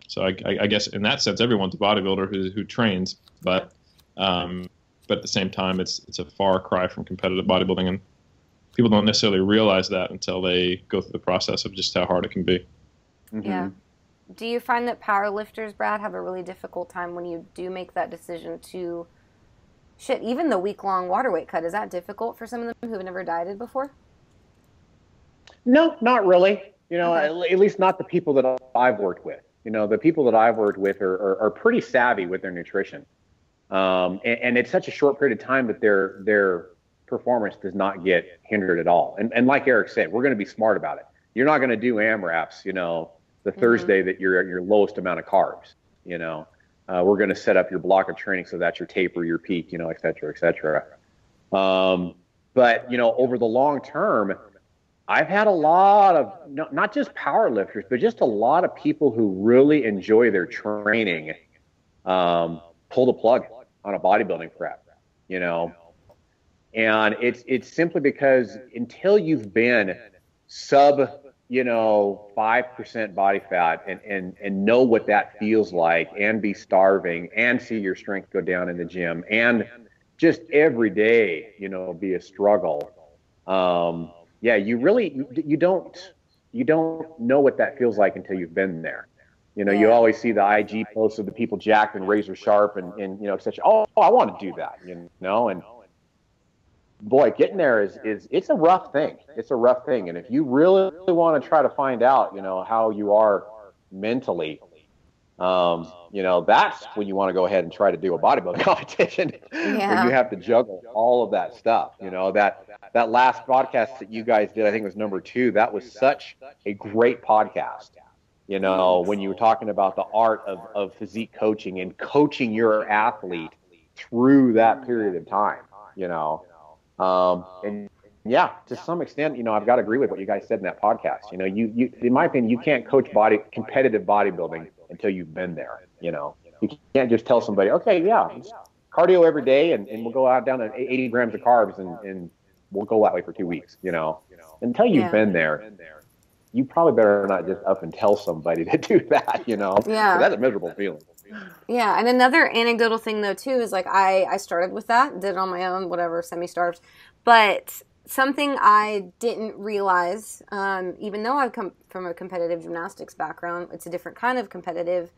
so I, I, guess in that sense, everyone's a bodybuilder who, who trains, but um, but at the same time, it's it's a far cry from competitive bodybuilding, and people don't necessarily realize that until they go through the process of just how hard it can be. Mm-hmm. Yeah. Do you find that powerlifters, Brad, have a really difficult time when you do make that decision to shit, even the week long water weight cut? Is that difficult for some of them who've never dieted before? No, not really. You know, okay. at, least not the people that I've worked with. You know, the people that I've worked with are, are, are pretty savvy with their nutrition. Um, and, and, it's such a short period of time that their their performance does not get hindered at all. And, and like Eric said, we're going to be smart about it. You're not going to do AMRAPs, you know, the mm-hmm. Thursday that you're at your lowest amount of carbs. You know, uh, we're going to set up your block of training so that's your taper, your peak, you know, et cetera, et cetera. Um, but you know, over the long term, I've had a lot of not just power lifters, but just a lot of people who really enjoy their training um, pull the plug on a bodybuilding prep. You know, and it's it's simply because until you've been sub you know, 5% body fat and, and, and know what that feels like and be starving and see your strength go down in the gym and just every day, you know, be a struggle. Um, yeah, you really, you don't, you don't know what that feels like until you've been there. You know, you always see the IG posts of the people jacked and razor sharp and, and you know, etc. Oh, I want to do that, you know, and boy, getting there is is it's a rough thing. It's a rough thing, and if you really, really want to try to find out, you know, how you are mentally, um, you know, that's when you want to go ahead and try to do a bodybuilding competition, yeah. where you have to juggle all of that stuff. You know, that that last podcast that you guys did, I think was number two. That was such a great podcast. You know, when you were talking about the art of, of physique coaching and coaching your athlete through that period of time, you know, um, and yeah, to some extent, you know, I've got to agree with what you guys said in that podcast. You know, you, you, in my opinion, you can't coach body competitive bodybuilding until you've been there. You know, you can't just tell somebody, okay, yeah, cardio every day, and, and we'll go out down to 80 grams of carbs, and, and we'll go that way for two weeks. You know, until you've yeah. been there, you probably better not just up and tell somebody to do that. You know, yeah, that's a miserable feeling. Yeah, and another anecdotal thing though too is like I I started with that, did it on my own, whatever, semi-starved, but something I didn't realize, um, even though I come from a competitive gymnastics background, it's a different kind of competitive.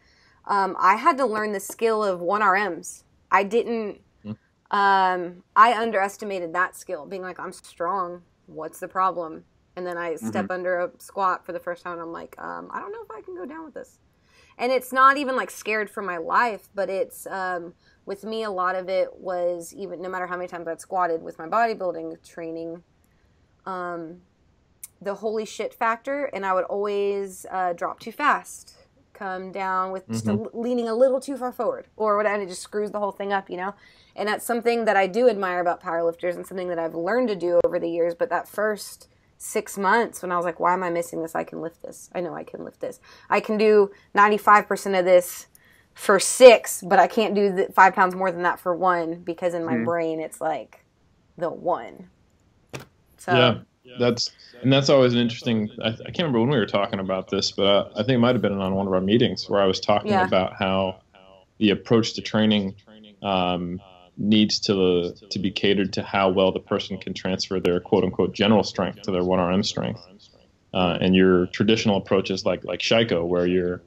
Um, I had to learn the skill of one RMs. I didn't. Hmm. Um, I underestimated that skill, being like, I'm strong. What's the problem? And then I step mm-hmm. under a squat for the first time, and I'm like, um, I don't know if I can go down with this and it's not even like scared for my life but it's um, with me a lot of it was even no matter how many times i'd squatted with my bodybuilding training um, the holy shit factor and i would always uh, drop too fast come down with just mm-hmm. a, leaning a little too far forward or whatever and it just screws the whole thing up you know and that's something that i do admire about powerlifters and something that i've learned to do over the years but that first six months when I was like, why am I missing this? I can lift this. I know I can lift this. I can do 95% of this for six, but I can't do the five pounds more than that for one because in my mm. brain it's like the one. So yeah, that's and that's always an interesting. I, I can't remember when we were talking about this, but uh, I think it might have been on one of our meetings where I was talking yeah. about how the approach to training um, needs to to be catered to how well the person can transfer their quote unquote general strength to their one RM strength. Uh, and your traditional approaches like like Sheiko, where you're,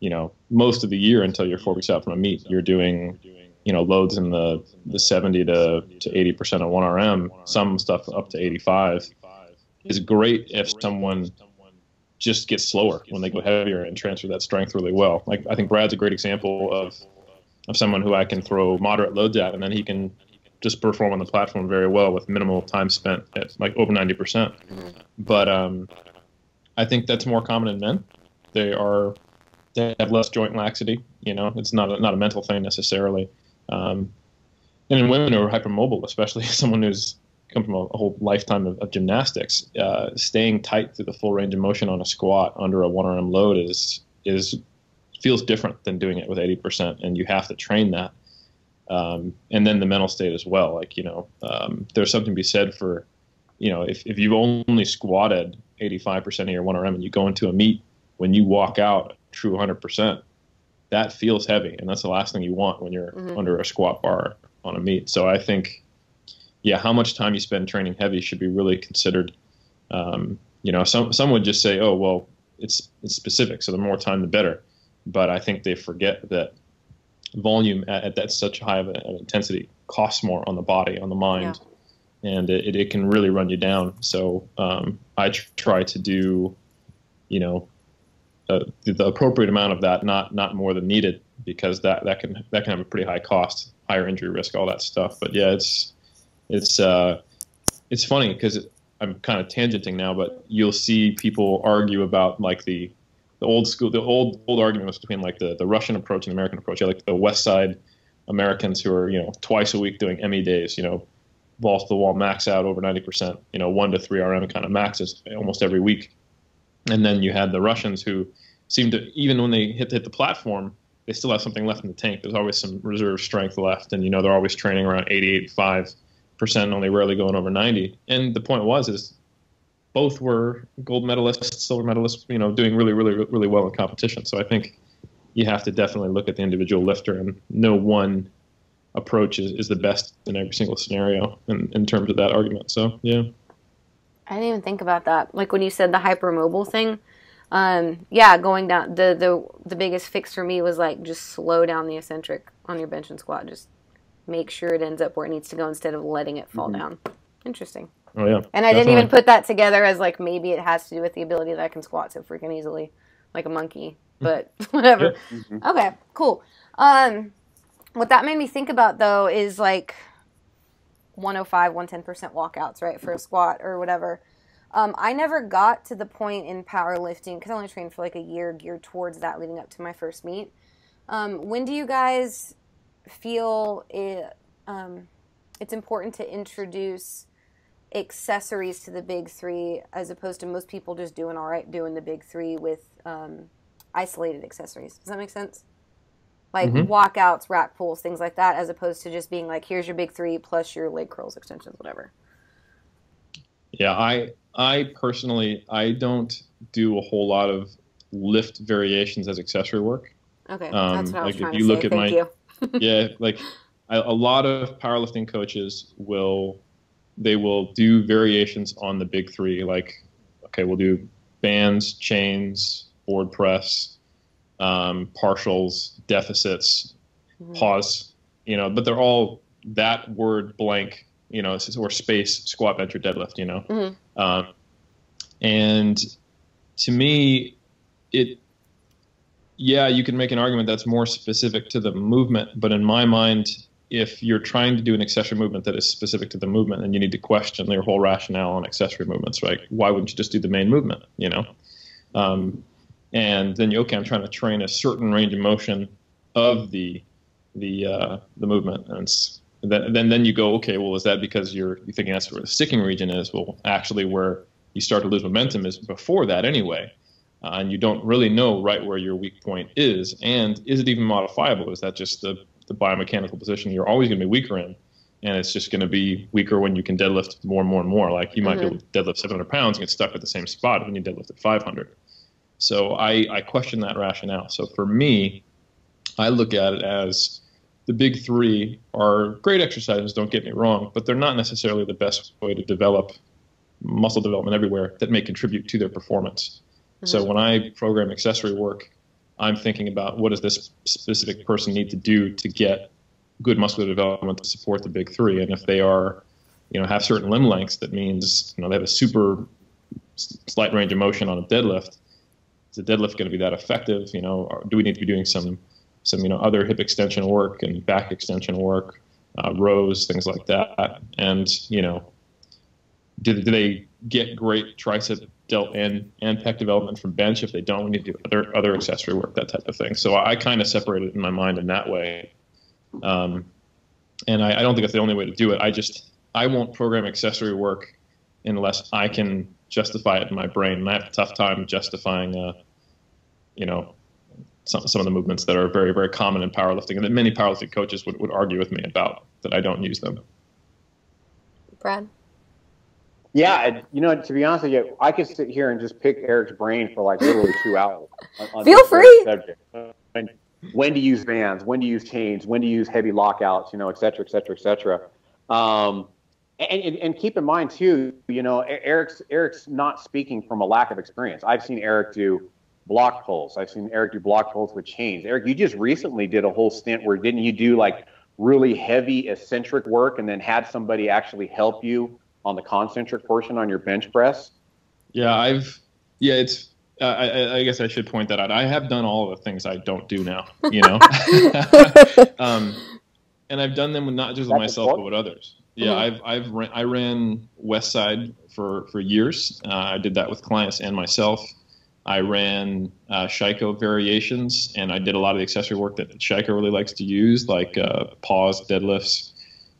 you know, most of the year until you're four weeks out from a meet, you're doing, you know, loads in the the 70 to to 80 percent of one RM, some stuff up to 85, is great if someone just gets slower when they go heavier and transfer that strength really well. Like I think Brad's a great example of of someone who I can throw moderate loads at, and then he can just perform on the platform very well with minimal time spent at like over 90%. percent mm-hmm. But um, I think that's more common in men. They are they have less joint laxity. You know, it's not a, not a mental thing necessarily. Um, and in women who are hypermobile, especially someone who's come from a, a whole lifetime of, of gymnastics, uh, staying tight through the full range of motion on a squat under a one RM load is is feels different than doing it with 80%, and you have to train that. Um, and then the mental state as well. Like you know, um, there's something to be said for, you know, if if you've only squatted 85% of your 1RM and you go into a meet, when you walk out true 100%, that feels heavy, and that's the last thing you want when you're mm-hmm. under a squat bar on a meet. So I think, yeah, how much time you spend training heavy should be really considered. Um, you know, some some would just say, oh well, it's it's specific, so the more time the better. But I think they forget that volume at, at that such high of an intensity costs more on the body, on the mind, yeah. and it, it can really run you down. So um, I tr- try to do, you know, uh, the, the, appropriate amount of that, not not more than needed, because that that can that can have a pretty high cost, higher injury risk, all that stuff. But yeah, it's it's uh, it's funny because I'm kind of tangenting now, but you'll see people argue about like the the old school, the old old argument was between like the, the Russian approach and the American approach. Like the Westside Americans who are you know twice a week doing ME days, you know, balls to the wall, max out over 90%, you know, one to three RM kind of maxes almost every week. And then you had the Russians who seemed to even when they hit hit the platform, they still have something left in the tank. There's always some reserve strength left, and you know they're always training around 80, 85 percent, only rarely going over 90. And the point was is both were gold medalists, silver medalists, you know, doing really, really, really well in competition. So I think you have to definitely look at the individual lifter, and no one approach is, is the best in every single scenario in, in terms of that argument. So yeah. I didn't even think about that. Like when you said the hypermobile thing, um, yeah, going down the the the biggest fix for me was like just slow down the eccentric on your bench and squat. Just make sure it ends up where it needs to go instead of letting it fall mm-hmm. down. Interesting. Oh yeah. And I didn't even put that together as like maybe it has to do with the ability that I can squat so freaking easily, like a monkey. Mm-hmm. But whatever. Mm-hmm. Okay, cool. Um, what that made me think about though is like 105, 110% walkouts, right, for a squat or whatever. Um, I never got to the point in powerlifting because I only trained for like a year geared towards that leading up to my first meet. Um, when do you guys feel it, um, it's important to introduce accessories to the big three as opposed to most people just doing all right doing the big three with um, isolated accessories. Does that make sense? Like mm-hmm. walkouts rack pulls things like that as opposed to just being like here's your big three plus your leg curls extensions whatever. Yeah i i personally i don't do a whole lot of lift variations as accessory work. Okay um, that's what I was like if you look say. at Thank my yeah like I, a lot of powerlifting coaches will they will do variations on the big three. Like, okay, we'll do bands, chains, board press, um, partials, deficits, mm-hmm. pause. You know, but they're all that word blank. You know, or space squat, bench, or deadlift. You know, mm-hmm. um, and to me, it yeah, you can make an argument that's more specific to the movement, but in my mind, if you're trying to do an accessory movement that is specific to the movement, then you need to question your whole rationale on accessory movements, right? Why wouldn't you just do the main movement, you know? Um, and then you okay, I'm trying to train a certain range of motion of the the uh, the movement, and then then then you go, okay, well, is that because you're you thinking that's where the sticking region is? Well, actually, where you start to lose momentum is before that anyway. Uh, and you don't really know right where your weak point is, and is it even modifiable? Is that just the the biomechanical position you're always going to be weaker in. And it's just going to be weaker when you can deadlift more and more and more. Like you might mm-hmm. be able to deadlift 700 pounds and get stuck at the same spot when you deadlift at 500. So I, I question that rationale. So for me, I look at it as the big three are great exercises, don't get me wrong, but they're not necessarily the best way to develop muscle development everywhere that may contribute to their performance. Mm-hmm. So when I program accessory work, I'm thinking about what does this specific person need to do to get good muscular development to support the big three. And if they are, you know, have certain limb lengths, that means you know they have a super slight range of motion on a deadlift. Is the deadlift going to be that effective? You know, or do we need to be doing some some you know other hip extension work and back extension work, uh, rows, things like that? And you know, do, do they get great tricep delt and and pec development from bench. If they don't, we need to do other other accessory work, that type of thing. So I, I kind of separate it in my mind in that way. Um, and I, I, don't think that's the only way to do it. I just I won't program accessory work unless I can justify it in my brain. And I have a tough time justifying, uh, you know, some some of the movements that are very very common in powerlifting, and that many powerlifting coaches would, would argue with me about that I don't use them. Brad. Yeah, you know, to be honest with you, I could sit here and just pick Eric's brain for like literally two hours. On, on Feel free. Subject. When, when to use bands, when to use chains, when to use heavy lockouts, you know, et cetera, et cetera, et cetera. Um, and, and, and, keep in mind too, you know, Eric's Eric's not speaking from a lack of experience. I've seen Eric do block pulls. I've seen Eric do block pulls with chains. Eric, you just recently did a whole stint where didn't you do like really heavy eccentric work and then had somebody actually help you on the concentric portion on your bench press? Yeah, I've yeah, it's uh, I, I, guess I should point that out. I have done all of the things I don't do now, you know, um, and I've done them not just with myself important. but with others. Yeah, mm-hmm. I've I've ran, I ran Westside for for years. Uh, I did that with clients and myself. I ran uh, Sheiko variations, and I did a lot of the accessory work that Sheiko really likes to use, like uh, pause, deadlifts,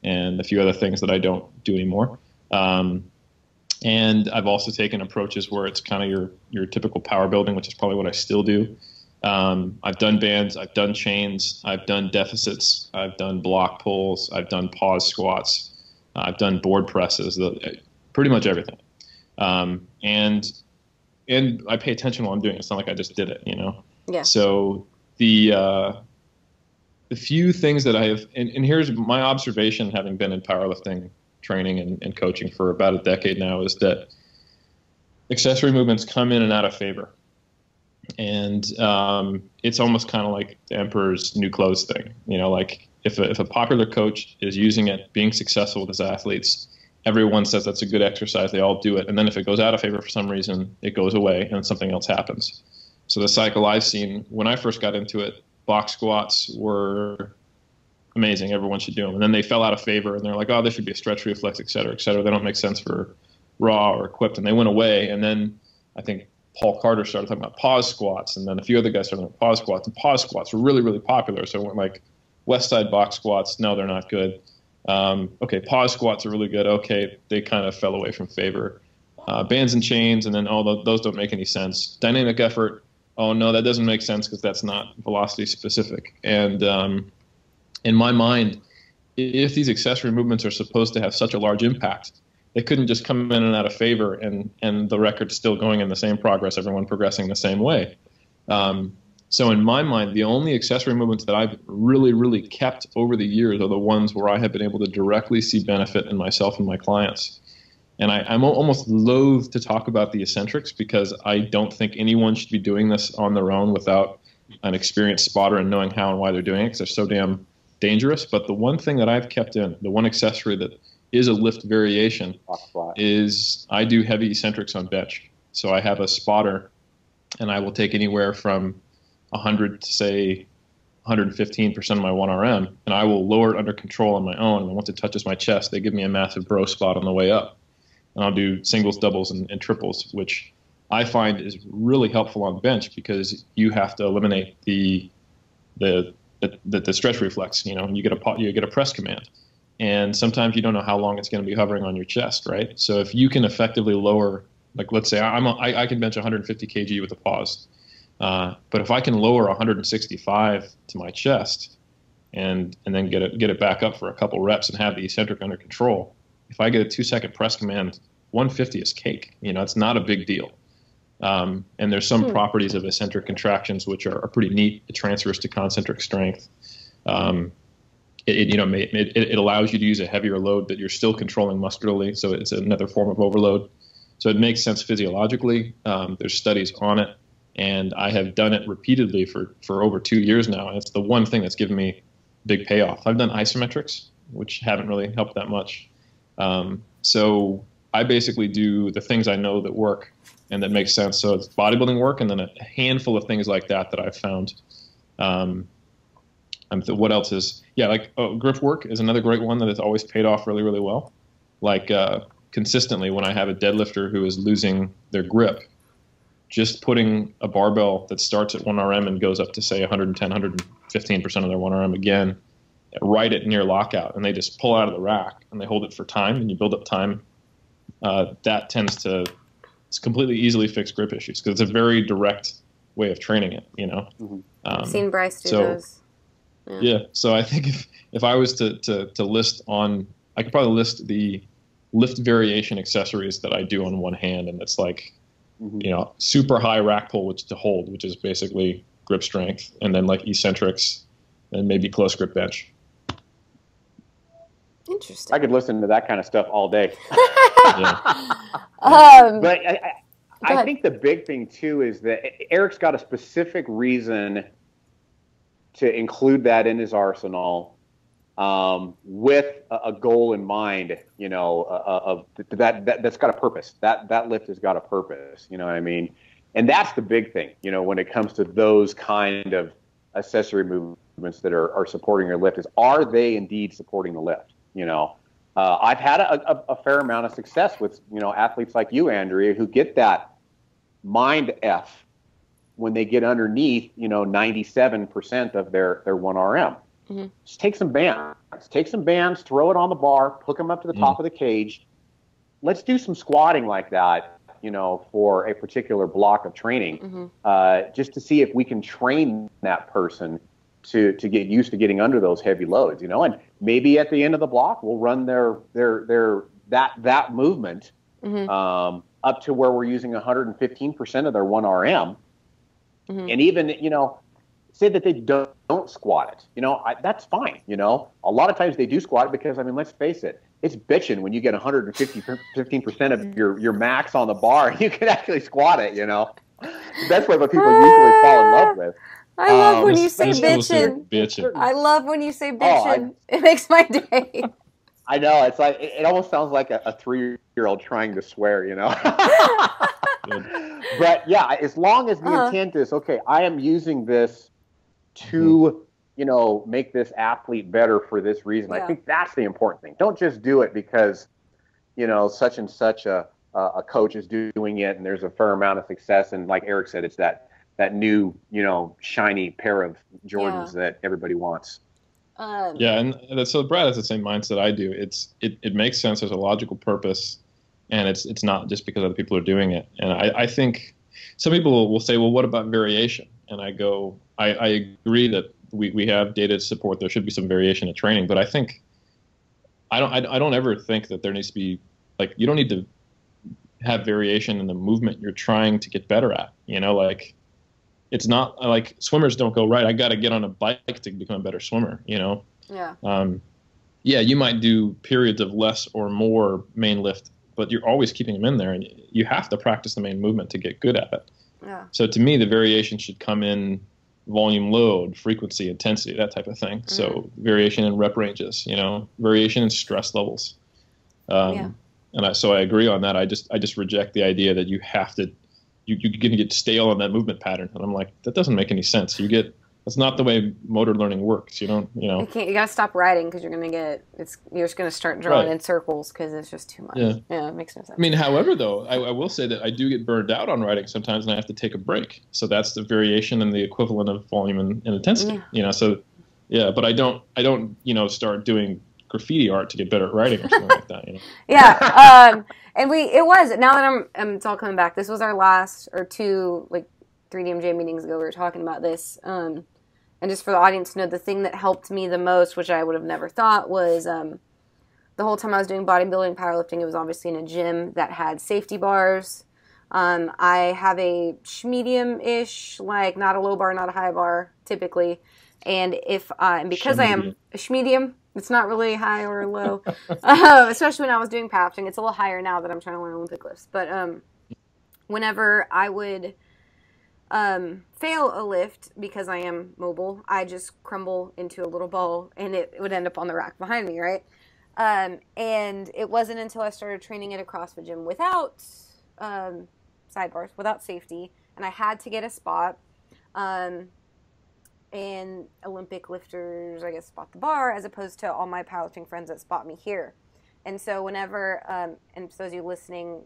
and a few other things that I don't do anymore. Um, and I've also taken approaches where it's kind of your your typical power building, which is probably what I still do. Um, I've done bands, I've done chains, I've done deficits, I've done block pulls, I've done pause squats, I've done board presses, the, pretty much everything. Um, and and I pay attention while I'm doing it. It's not like I just did it, you know. Yeah. So the uh, the few things that I have, and, and here's my observation, having been in powerlifting training and, and coaching for about a decade now, is that accessory movements come in and out of favor. And um, it's almost kind of like the emperor's new clothes thing. You know, like if a, if a popular coach is using it, being successful with his athletes, everyone says that's a good exercise. They all do it. And then if it goes out of favor for some reason, it goes away and something else happens. So the cycle I've seen when I first got into it, box squats were amazing. Everyone should do them. And then they fell out of favor and they're like, oh, this should be a stretch reflex, et cetera, et cetera. They don't make sense for raw or equipped. And they went away. And then I think Paul Carter started talking about pause squats. And then a few other guys started talking about pause squats. And pause squats were really, really popular. So it went like Westside box squats. No, they're not good. Um, okay, pause squats are really good. Okay, they kind of fell away from favor. Uh, bands and chains, and then all oh, those don't make any sense. Dynamic effort. Oh no, that doesn't make sense because that's not velocity specific. And um, in my mind, if these accessory movements are supposed to have such a large impact, they couldn't just come in and out of favor and and the record's still going in the same progress, everyone progressing the same way. Um, so in my mind, the only accessory movements that I've really, really kept over the years are the ones where I have been able to directly see benefit in myself and my clients. And I, am almost loath to talk about the eccentrics because I don't think anyone should be doing this on their own without an experienced spotter and knowing how and why they're doing it because they're so damn dangerous. But the one thing that I've kept in, the one accessory that is a lift variation, is I do heavy eccentrics on bench. So I have a spotter, and I will take anywhere from 100 to say 115% of my 1RM, and I will lower it under control on my own. And once it touches my chest, they give me a massive bro spot on the way up. And I'll do singles, doubles, and, and triples, which I find is really helpful on bench because you have to eliminate the the the, the stretch reflex. You know, you get a you get a press command, and sometimes you don't know how long it's going to be hovering on your chest, right? So if you can effectively lower, like let's say I'm a, I, I can bench 150 kg with a pause uh, but if I can lower 165 to my chest and and then get it get it back up for a couple reps and have the eccentric under control, if I get a two second press command, 150 is cake. You know, it's not a big deal. Um, and there's some hmm. properties of eccentric contractions which are, are, pretty neat. It transfers to concentric strength. Um, it, it, you know it, it, allows you to use a heavier load, but you're still controlling muscularly, so it's another form of overload. So it makes sense physiologically. Um, there's studies on it and I have done it repeatedly for for over two years now. And it's the one thing that's given me big payoff. I've done isometrics, which haven't really helped that much. Um, so I basically do the things I know that work and that makes sense. So it's bodybuilding work, and then a handful of things like that that I've found. Um, what else is yeah like oh, grip work is another great one that has always paid off really really well. Like uh, consistently when I have a deadlifter who is losing their grip, just putting a barbell that starts at 1RM and goes up to say 110, 115% of their 1RM again, right at near lockout, and they just pull out of the rack and they hold it for time, and you build up time. Uh, that tends to it's completely easily fix grip issues because it's a very direct way of training it. You know. Mm-hmm. Um, I've seen Bryce do so, those. Yeah. yeah. So I think if if I was to to to list on, I could probably list the lift variation accessories that I do on one hand, and it's like, mm-hmm. you know, super high rack pull, which to hold, which is basically grip strength, and then like eccentrics, and maybe close grip bench. Interesting. I could listen to that kind of stuff all day. um, but I, I, I think the big thing too is that Eric's got a specific reason to include that in his arsenal um, with a, a, goal in mind, you know, uh, uh of that, that that's got a purpose. That that lift has got a purpose. You know what I mean? And that's the big thing, you know, when it comes to those kind of accessory movements that are, are supporting your lift is are they indeed supporting the lift? You know, uh, I've had a, a, a, fair amount of success with you know athletes like you, Andrea, who get that mind f when they get underneath you know 97% of their their one RM. Mm-hmm. Just take some bands, take some bands, throw it on the bar, hook them up to the mm-hmm. top of the cage. Let's do some squatting like that, you know, for a particular block of training, mm-hmm. uh, just to see if we can train that person to to get used to getting under those heavy loads, you know. And maybe at the end of the block, we'll run their their their that that movement mm-hmm. um, up to where we're using 115% of their one RM, mm-hmm. and even you know say that they don't, don't squat it. You know, I, that's fine. You know, a lot of times they do squat it because, I mean, let's face it, it's bitching when you get 150, 15% of your, your max on the bar. You can actually squat it, you know. That's what people usually fall in love with. I love um, when you say bitching. bitchin'. I love when you say bitching. Oh, it makes my day. I know. It's like, it, it almost sounds like a, a three year old trying to swear, you know? but yeah, as long as the uh-huh. intent is, okay, I am using this to mm-hmm. you know make this athlete better for this reason. Yeah. I think that's the important thing. Don't just do it because you know such and such a a coach is doing it and there's a fair amount of success and like Eric said, it's that that new you know shiny pair of Jordans yeah. that everybody wants. Um, yeah, and so Brad has the same mindset I do. It's it, it makes sense. There's a logical purpose, and it's it's not just because other people are doing it. And I, I think some people will say, well, what about variation? And I go, I, I agree that we, we have data to support there should be some variation in training, but I think I don't I, I don't ever think that there needs to be like you don't need to have variation in the movement you're trying to get better at. You know, like it's not like swimmers don't go right. I got to get on a bike to become a better swimmer. You know. Yeah. Um, yeah, you might do periods of less or more main lift, but you're always keeping them in there, and you have to practice the main movement to get good at it. Yeah. So to me, the variation should come in volume load, frequency, intensity, that type of thing. Mm-hmm. So variation in rep ranges, you know, variation in stress levels. Um, yeah. And I, so I agree on that. I just I just reject the idea that you have to you you're going to get stale on that movement pattern. And I'm like that doesn't make any sense. You get that's not the way motor learning works. You don't, you know. You, can't, you gotta stop riding because you're gonna get it's you're just gonna start drawing right. in circles because it's just too much. Yeah. yeah, it makes no sense. I mean, however, though, I, I, will say that I do get burned out on riding sometimes, and I have to take a break. So that's the variation and the equivalent of volume and, and intensity. Yeah. You know, so yeah, but I don't, I don't, you know, start doing graffiti art to get better at writing or something like that. You know? Yeah, um, and we it was now that I'm, I'm it's all coming back. This was our last or two like 3DMJ meetings ago. We were talking about this. Um, and just for the audience to know, the thing that helped me the most, which I would have never thought, was um, the whole time I was doing bodybuilding, powerlifting, it was obviously in a gym that had safety bars. Um, I have a medium ish, like not a low bar, not a high bar, typically. And if uh, and because I am a medium, it's not really high or low, uh, especially when I was doing powerlifting. It's a little higher now that I'm trying to learn Olympic lifts. But um, whenever I would um, fail a lift because I am mobile, I just crumble into a little ball and it, would end up on the rack behind me, right? Um, and it wasn't until I started training at a CrossFit gym without um, sidebars, without safety, and I had to get a spot. Um, and Olympic lifters, I guess, spot the bar as opposed to all my powerlifting friends that spot me here. And so, whenever, um, and for those of you listening,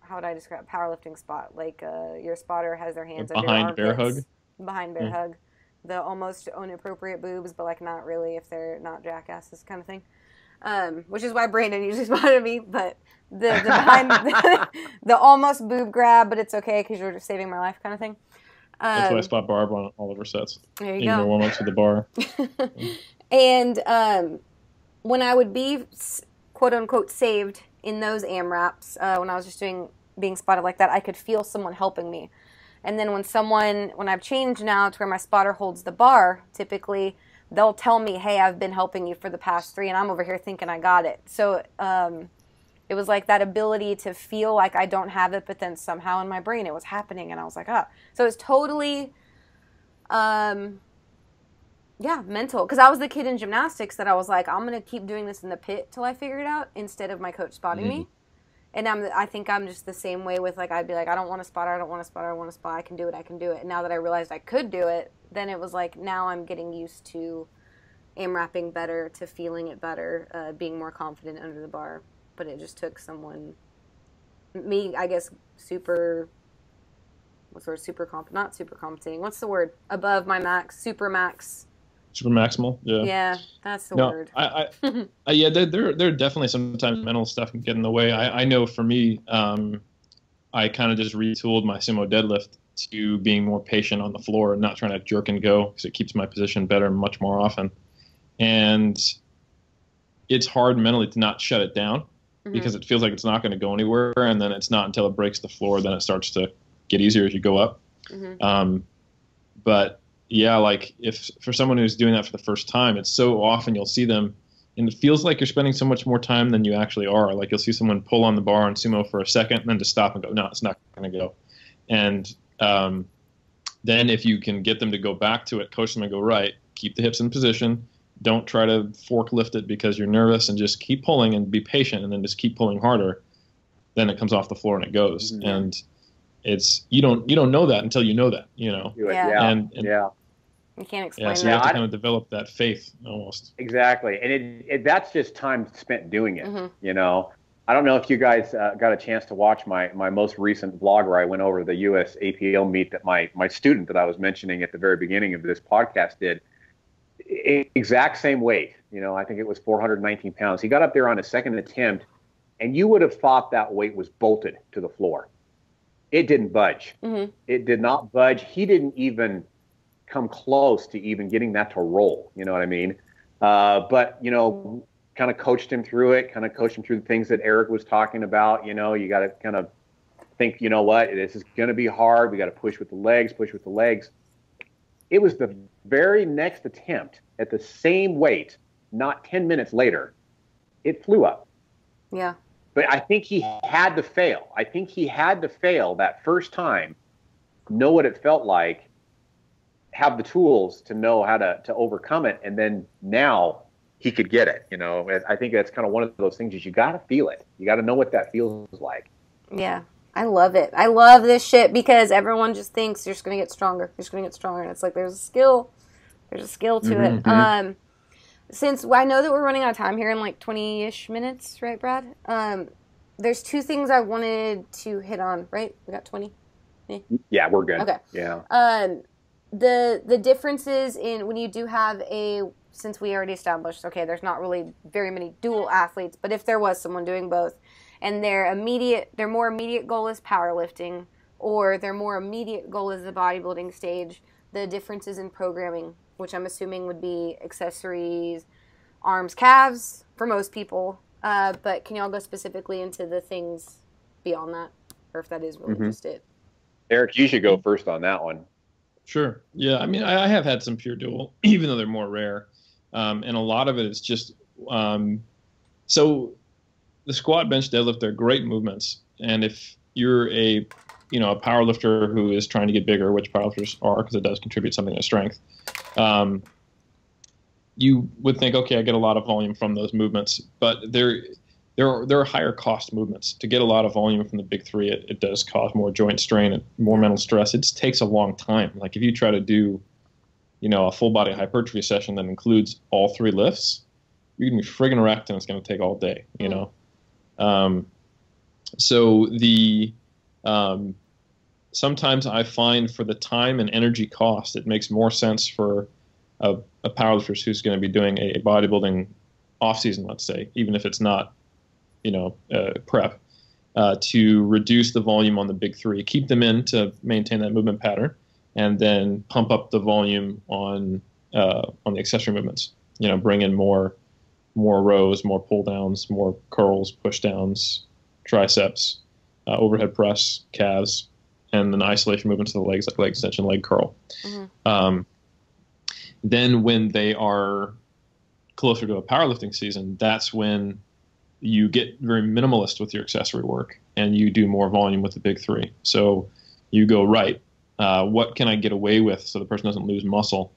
how would I describe powerlifting spot? Like uh, your spotter has their hands behind under bear hug. Behind bear yeah. hug, the almost inappropriate boobs, but like not really if they're not jackasses kind of thing. Um, which is why Brandon usually spotted me, but the, the behind the, the, almost boob grab, but it's okay because you're just saving my life kind of thing. That's why I Um, spot Barb on all of her sets. there you Even go. warm ups with the bar. And um, when I would be quote unquote saved in those AMRAPs, uh, when I was just doing being spotted like that, I could feel someone helping me. And then when someone, when I've changed now to where my spotter holds the bar, typically they'll tell me, "Hey, I've been helping you for the past three, and I'm over here thinking I got it." So um, it was like that ability to feel like I don't have it, but then somehow in my brain it was happening, and I was like, "Ah!" So it's totally. Um, yeah, mental. Because I was the kid in gymnastics that I was like, I'm gonna keep doing this in the pit till I figure it out, instead of my coach spotting me. And I'm, I think I'm just the same way with like, I'd be like, I don't want to spot, I don't want to spot, I want to spot, I can do it, I can do it. And now that I realized I could do it, then it was like, now I'm getting used to AMRAPing better, to feeling it better, uh, being more confident under the bar. But it just took someone, me, I guess, super. What's the word? Super comp, not super compensating. What's the word? Above my max, super max. Super maximal. Yeah. Yeah, that's the no, word. I, I, I, yeah, there, there, there definitely sometimes mental stuff can get in the way. I, I know for me, um, I kind of just retooled my sumo deadlift to being more patient on the floor and not trying to jerk and go because it keeps my position better much more often. And it's hard mentally to not shut it down Mhm. because it feels like it's not going to go anywhere. And then it's not until it breaks the floor, then it starts to get easier as you go up. Mhm. Um, but yeah, like if for someone who's doing that for the first time, it's so often you'll see them, and it feels like you're spending so much more time than you actually are. Like you'll see someone pull on the bar and sumo for a second, and then just stop and go, no, it's not going to go. And um, then if you can get them to go back to it, coach them and go right, keep the hips in position. Don't try to forklift it because you're nervous, and just keep pulling and be patient, and then just keep pulling harder. Then it comes off the floor and it goes. Mhm. And it's you don't you don't know that until you know that you know Yeah. Yeah. and, and yeah. You can't explain yeah, so you that. have to kind of develop that faith almost. Exactly, and it, it that's just time spent doing it. Mhm. You know, I don't know if you guys uh, got a chance to watch my my most recent vlog where I went over the USAPL meet that my my student that I was mentioning at the very beginning of this podcast did. Exact same weight. You know, I think it was 419 pounds. He got up there on his second attempt, and you would have thought that weight was bolted to the floor. It didn't budge. Mhm. It did not budge. He didn't even come close to even getting that to roll. You know what I mean? Uh, but you know, kind of coached him through it. Kind of coached him through the things that Eric was talking about. You know, you got to kind of think. You know what? This is going to be hard. We got to push with the legs. Push with the legs. It was the very next attempt at the same weight. Not ten minutes later, it flew up. Yeah. But I think he had to fail. I think he had to fail that first time, know what it felt like, have the tools to know how to, to overcome it, and then now he could get it. You know, I think that's kind of one of those things is you got to feel it. You got to know what that feels like. Yeah. I love it. I love this shit because everyone just thinks you're just going to get stronger. You're just going to get stronger. And it's like there's a skill. There's a skill to it. Mhm. Um, since I know that we're running out of time here in like 20 ish minutes, right, Brad? Um, there's two things I wanted to hit on, right? We got 20. Yeah, we're good. Okay. Yeah. Um, the the differences in when you do have a since we already established okay there's not really very many dual athletes but if there was someone doing both and their immediate their more immediate goal is powerlifting or their more immediate goal is the bodybuilding stage the differences in programming which i'm assuming would be accessories arms calves for most people uh, but can y'all go specifically into the things beyond that or if that is really Mhm. just it Eric, you should go first on that one. Sure. Yeah. I mean, I, I have had some pure dual, even though they're more rare, um, and a lot of it is just um, so the squat, bench, deadlift. They're great movements, and if you're a you know a power lifter who is trying to get bigger, which powerlifters are, because it does contribute something to strength. Um, you would think, okay, I get a lot of volume from those movements, but they're there are there are higher cost movements to get a lot of volume from the big three. It, it does cause more joint strain and more mental stress. It just takes a long time. Like if you try to do, you know, a full body hypertrophy session that includes all three lifts, you're gonna be friggin' wrecked and it's gonna take all day. You know, um, so the um, sometimes I find for the time and energy cost, it makes more sense for a, a powerlifter who's going to be doing a, a bodybuilding off season, let's say, even if it's not, you know, uh, prep, uh, to reduce the volume on the big three, keep them in to maintain that movement pattern, and then pump up the volume on uh, on the accessory movements. You know, bring in more more rows, more pull downs, more curls, push downs, triceps, uh, overhead press, calves, and then isolation movements to the legs, like leg extension, leg curl. Mm-hmm. Um, then when they are closer to a powerlifting season, that's when you get very minimalist with your accessory work and you do more volume with the big three. So you go right. Uh, what can I get away with so the person doesn't lose muscle?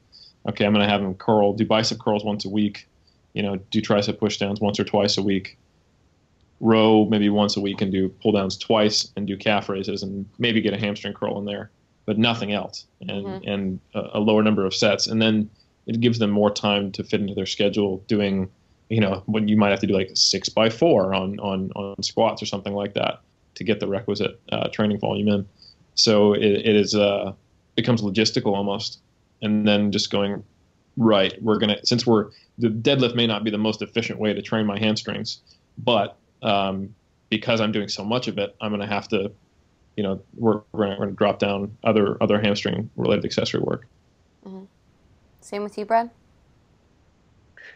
Okay, I'm going to have them curl, do bicep curls once a week. You know, do tricep pushdowns once or twice a week. Row maybe once a week and do pull downs twice and do calf raises and maybe get a hamstring curl in there, but nothing else and mm-hmm. and a, a lower number of sets. And then it gives them more time to fit into their schedule doing you know when you might have to do like six by four on on on squats or something like that to get the requisite uh, training volume in so it, it is uh becomes logistical almost and then just going right we're gonna since we're the deadlift may not be the most efficient way to train my hamstrings but um, because i'm doing so much of it i'm gonna have to you know we're, we're gonna, drop down other other hamstring related accessory work mm-hmm. same with you brad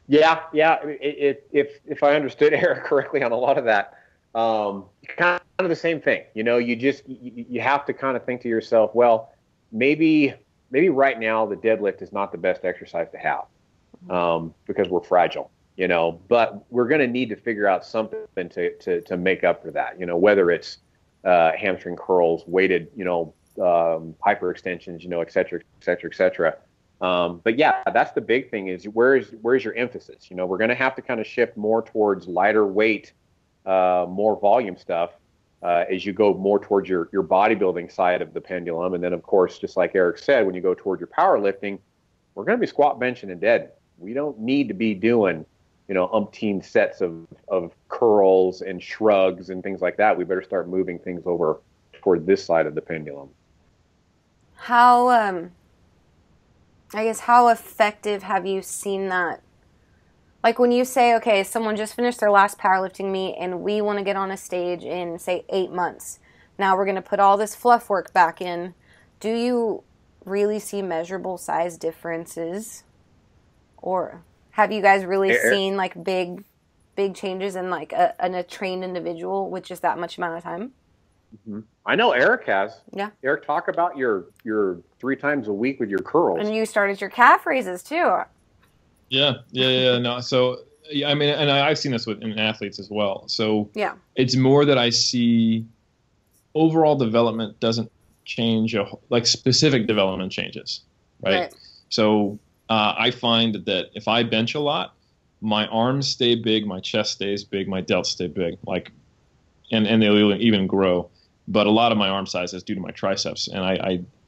yeah, yeah. It, it, if if I understood Eric correctly on a lot of that, um, kind of the same thing. You know, you just you, you have to kind of think to yourself, well, maybe maybe right now the deadlift is not the best exercise to have um, because we're fragile. You know, but we're going to need to figure out something to, to to make up for that. You know, whether it's uh, hamstring curls, weighted, you know, um, hyperextensions, you know, et cetera, et cetera, et cetera. Um, but yeah, that's the big thing is where's where's your emphasis? You know, we're going to have to kind of shift more towards lighter weight, uh, more volume stuff uh, as you go more towards your your bodybuilding side of the pendulum, and then of course, just like Eric said, when you go toward your powerlifting, we're going to be squat, benching, and dead. We don't need to be doing you know umpteen sets of of curls and shrugs and things like that. We better start moving things over toward this side of the pendulum. How um I guess how effective have you seen that? Like when you say, okay, someone just finished their last powerlifting meet and we want to get on a stage in, say, eight months. Now we're going to put all this fluff work back in. Do you really see measurable size differences? Or have you guys really seen like big, big changes in like a, in a trained individual with just that much amount of time? Mm-hmm. I know Eric has. Yeah. Eric, talk about your your three times a week with your curls. And you started your calf raises too. Yeah, yeah, yeah. no, so yeah, I mean, and I, have seen this with in athletes as well. So yeah, it's more that I see overall development doesn't change, a, like specific development changes, right? right. So uh, I find that if I bench a lot, my arms stay big, my chest stays big, my delts stay big, like, and and they'll even grow but a lot of my arm size is due to my triceps. And I,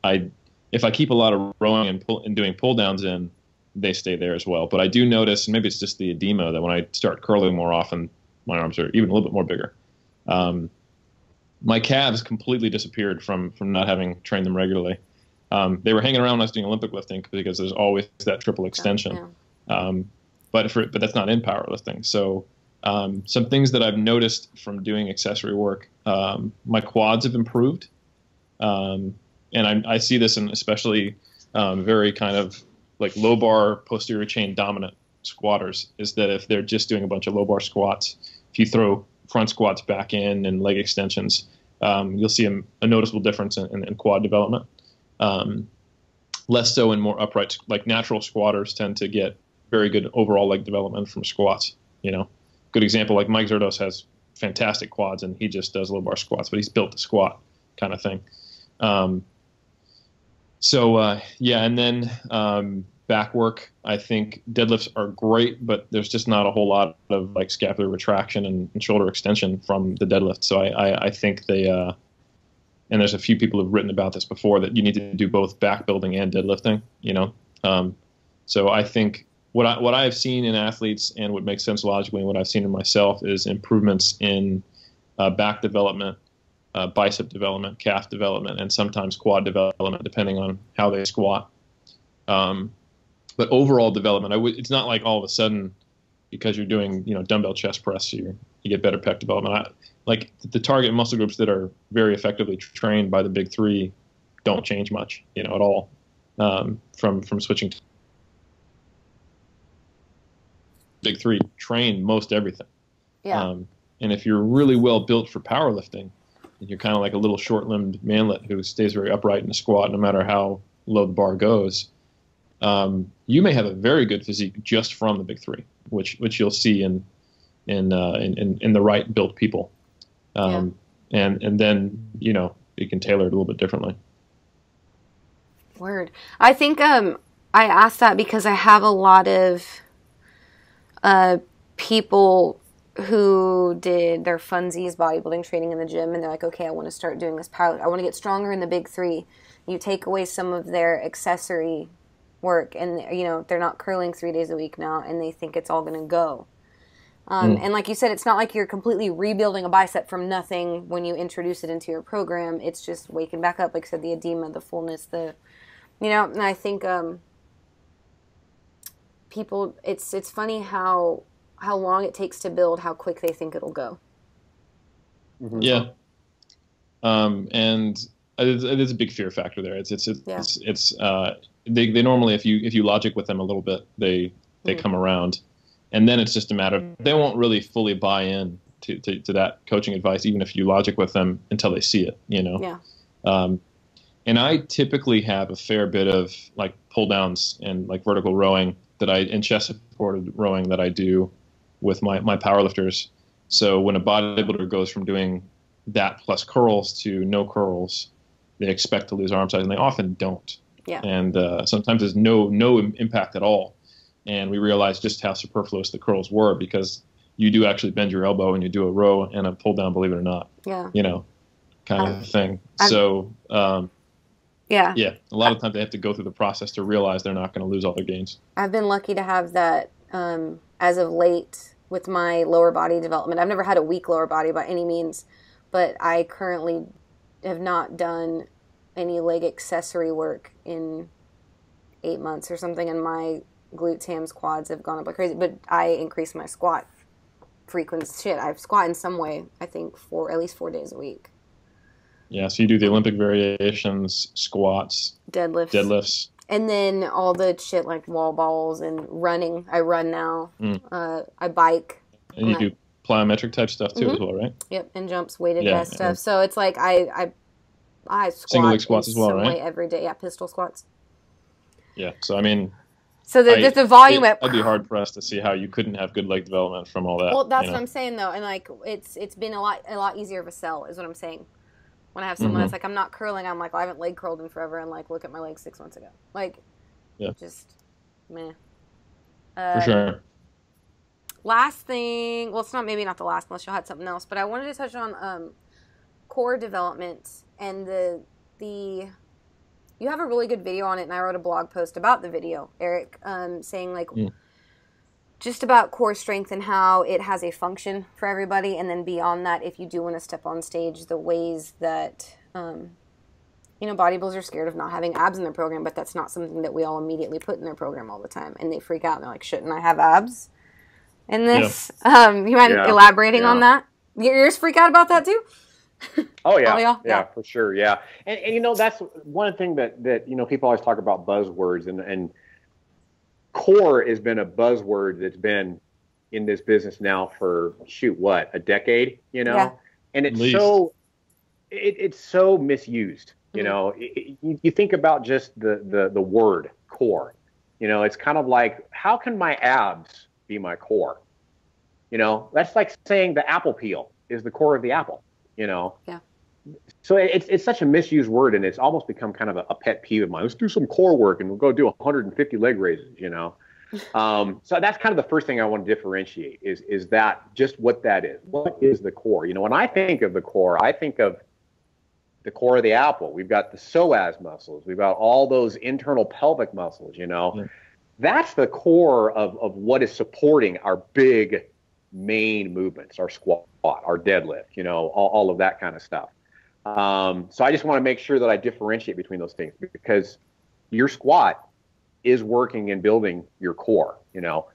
I, I if I keep a lot of rowing and, pull, and doing pull downs in, they stay there as well. But I do notice, and maybe it's just the edema, that when I start curling more often, my arms are even a little bit more bigger. Um, my calves completely disappeared from from not having trained them regularly. Um, they were hanging around when I was doing Olympic lifting because there's always that triple extension. Um, but for, but that's not in powerlifting. So um, some things that I've noticed from doing accessory work, um, my quads have improved, um, and I, I, see this in especially um, very kind of like low bar posterior chain dominant squatters. Is that if they're just doing a bunch of low bar squats, if you throw front squats back in and leg extensions, um, you'll see a, a, noticeable difference in, in, in quad development. Um, less so in more upright, like natural squatters tend to get very good overall leg development from squats. You know good example, like Mike Zourdos has fantastic quads, and he just does low bar squats, but he's built to squat kind of thing. Um, so uh, yeah, and then um, back work. I think deadlifts are great, but there's just not a whole lot of like scapular retraction and, and shoulder extension from the deadlift. So I, I, I think they, uh, and there's a few people who've written about this before that you need to do both back building and deadlifting. You know, um, so I think what I what I have seen in athletes and what makes sense logically and what I've seen in myself is improvements in uh, back development, uh, bicep development, calf development, and sometimes quad development, depending on how they squat. Um, but overall development, I w- it's not like all of a sudden because you're doing you know dumbbell chest press you you get better pec development. I, like the target muscle groups that are very effectively trained by the big three don't change much, you know, at all um, from from switching. To big three train most everything. Yeah. Um, and if you're really well built for powerlifting, and you're kind of like a little short-limbed manlet who stays very upright in a squat no matter how low the bar goes, um, you may have a very good physique just from the big three, which which you'll see in in uh, in, in, the right built people. Um, And and then you know you can tailor it a little bit differently. Word. I think um I asked that because I have a lot of uh people who did their funsies bodybuilding training in the gym and they're like, okay, I want to start doing this power. I want to get stronger in the big three. You take away some of their accessory work and you know they're not curling three days a week now and they think it's all going to go um, and like you said it's not like you're completely rebuilding a bicep from nothing when you introduce it into your program it's just waking back up like i said the edema the fullness the you know and i think um, people it's it's funny how how long it takes to build how quick they think it'll go Mhm. Yeah. Um, and it is, it is a big fear factor there. It's it's it's Yeah. it's, it's uh, they they normally if you if you logic with them a little bit they they Mhm. come around, and then it's just a matter of they won't really fully buy in to, to, to that coaching advice even if you logic with them until they see it. You know. Yeah. Um, and I typically have a fair bit of like pull downs and like vertical rowing that I and chest supported rowing that I do with my my powerlifters. So when a bodybuilder goes from doing that plus curls to no curls, they expect to lose arm size, and they often don't. Yeah. And uh, sometimes there's no no impact at all, and we realize just how superfluous the curls were because you do actually bend your elbow and you do a row and a pull down, believe it or not, yeah you know, kind I've- of thing. I've- so um, yeah yeah, a lot of times they have to go through the process to realize they're not going to lose all their gains. I've been lucky to have that um, as of late with my lower body development. I've never had a weak lower body by any means, but I currently have not done any leg accessory work in eight months or something, and my glutes, hams, quads have gone up like crazy. But I increased my squat frequency. Shit, I've squat in some way. I think for at least four days a week. Yeah, so you do the Olympic variations, squats, Deadlifts, deadlifts. and then all the shit like wall balls and running. I run now. Mm. Uh, I bike. And you do plyometric type stuff too, Mhm. as well, right? Yep, and jumps, weighted Yeah, vest yeah. stuff. So it's like I I I squat Single leg squats as well, right? every day. Yeah, pistol squats. Yeah. So I mean, So the I- the, volume it, at I'd be hard pressed to see how you couldn't have good leg development from all that. well, that's you what? I'm saying though, and like it's it's been a lot a lot easier of a sell is what I'm saying. When I have someone Mhm. that's like I'm not curling, I'm like well, I haven't leg curled in forever, and like look at my legs six months ago, like Yeah. just meh. For Uh, sure. last thing well it's not maybe not the last unless you had something else but i wanted to touch on um, core development and the the you have a really good video on it and i wrote a blog post about the video eric um, saying like Mm. just about core strength and how it has a function for everybody and then beyond that if you do want to step on stage the ways that um, you know bodybuilders are scared of not having abs in their program but that's not something that we all immediately put in their program all the time and they freak out and they're like shouldn't i have abs in this? Um you mind Yeah, elaborating on that? Your ears freak out about that too Oh yeah, Oh, yeah? yeah, Yeah. for sure, yeah. And, and you know that's one thing that that you know people always talk about buzzwords and and core has been a buzzword that's been in this business now for shoot what a decade, you know, Yeah. and it's so it, it's so misused. You Mhm. know, It- it- you, you think about just the the the word core. You know, it's kind of like how can my abs be my core? You know, that's like saying the apple peel is the core of the apple. You know. Yeah. So it's it's such a misused word, and it's almost become kind of a, a pet peeve of mine. Let's do some core work, and we'll go do 150 leg raises. You know. Um, so that's kind of the first thing I want to differentiate is is that just what that is. What is the core? You know, when I think of the core, I think of the core of the apple. We've got the psoas muscles. We've got all those internal pelvic muscles. You know, Yeah. that's the core of of what is supporting our big main movements, our squat, our deadlift. You know, all, all of that kind of stuff. Um, so I just want to make sure that I differentiate between those things because your squat is working and building your core. You know,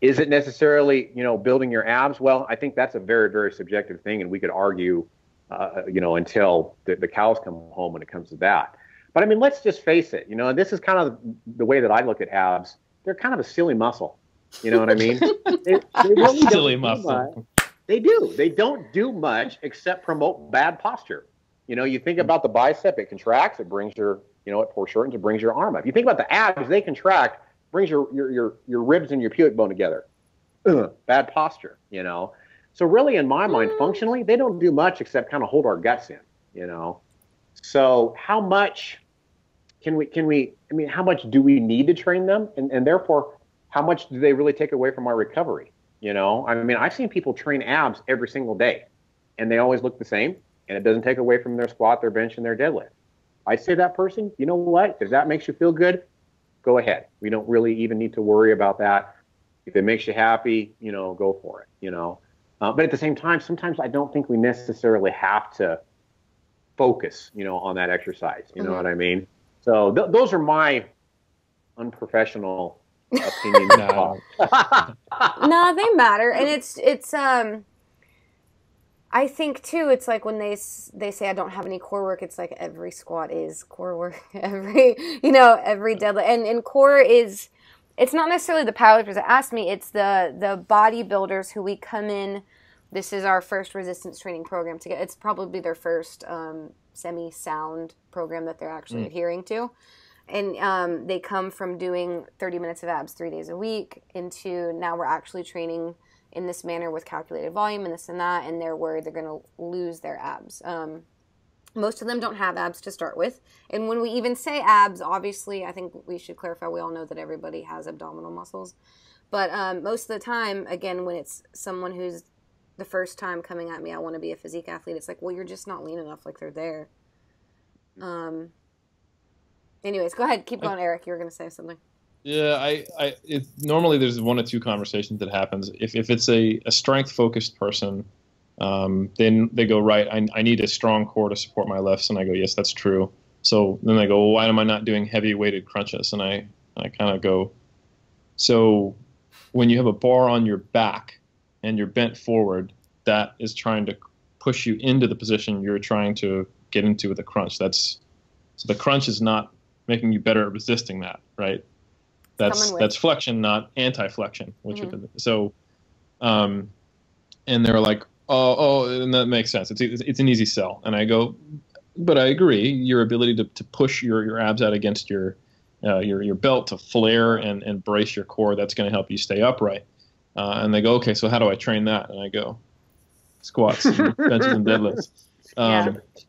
is it necessarily you know building your abs? Well, I think that's a very very subjective thing, and we could argue, uh, you know, until the, the cows come home when it comes to that. But I mean, let's just face it. You know, this is kind of the way that I look at abs. They're kind of a silly muscle. You know what I mean? they, they really silly muscle. They do. They don't do much except promote bad posture. You know, you think hmm. about the bicep, it contracts, it brings your, you know, it foreshortens, it brings your arm up. You think about the abs, they contract, brings your your your, your ribs and your pubic bone together. Ugh, bad posture, you know. So really, in my mind, hmm. functionally, they don't do much except kind of hold our guts in, you know. So how much can we can we? I mean, how much do we need to train them, and and therefore, how much do they really take away from our recovery? You know, I mean, I've seen people train abs every single day, and they always look the same, and it doesn't take away from their squat, their bench, and their deadlift. I say that person, you know what? If that makes you feel good, go ahead. We don't really even need to worry about that. If it makes you happy, you know, go for it. You know, uh, but at the same time, sometimes I don't think we necessarily have to focus, you know, on that exercise. You know mm-hmm. what I mean? So th- those are my unprofessional opinions. no. no, they matter, and it's it's um. I think too. It's like when they they say I don't have any core work. It's like every squat is core work. Every you know every deadlift and and core is. It's not necessarily the powerlifters that ask me. It's the the bodybuilders who we come in. This is our first resistance training program to get. It's probably their first um, semi sound program that they're actually mm. adhering to. And um, they come from doing 30 minutes of abs three days a week into now we're actually training in this manner with calculated volume and this and that, and they're worried they're going to lose their abs. Um, most of them don't have abs to start with. And when we even say abs, obviously, I think we should clarify we all know that everybody has abdominal muscles. But um, most of the time, again, when it's someone who's the first time coming at me, I want to be a physique athlete. It's like, well, you're just not lean enough. Like they're there. Um. Anyways, go ahead. Keep going, I, Eric. You were going to say something. Yeah, I, I, it, normally there's one or two conversations that happens. If, if it's a, a strength focused person, um, then they go, right, I, I need a strong core to support my lifts. And I go, yes, that's true. So then they go, well, why am I not doing heavy weighted crunches? And I, I kind of go, so when you have a bar on your back and you're bent forward, that is trying to push you into the position you're trying to get into with a crunch. That's so the crunch is not making you better at resisting that, right? That's that's flexion, not anti-flexion. Which mm-hmm. so, um, and they're like, oh, oh, and that makes sense. It's it's an easy sell, and I go, but I agree. Your ability to, to push your, your abs out against your uh, your your belt to flare and, and brace your core, that's going to help you stay upright. Uh, and they go, okay, so how do I train that? And I go, squats, benches, and deadlifts. Um, yeah.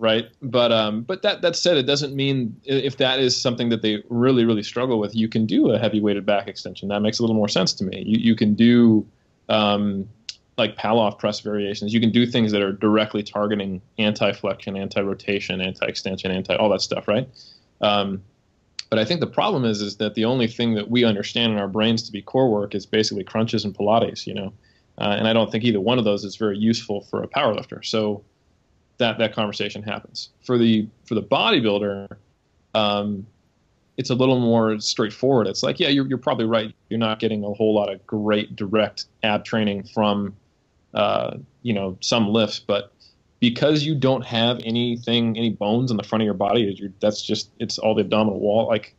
Right, but um, but that that said, it doesn't mean if that is something that they really really struggle with, you can do a heavy weighted back extension. That makes a little more sense to me. You you can do um, like Pallof press variations. You can do things that are directly targeting anti-flexion, anti-rotation, anti-extension, anti all that stuff, right? Um, but I think the problem is is that the only thing that we understand in our brains to be core work is basically crunches and Pilates, you know. Uh, and I don't think either one of those is very useful for a powerlifter. So that that conversation happens for the for the bodybuilder. Um, it's a little more straightforward. It's like, yeah, you're, you're probably right. You're not getting a whole lot of great direct ab training from, uh, you know, some lifts, but because you don't have anything, any bones in the front of your body, that's just it's all the abdominal wall. Like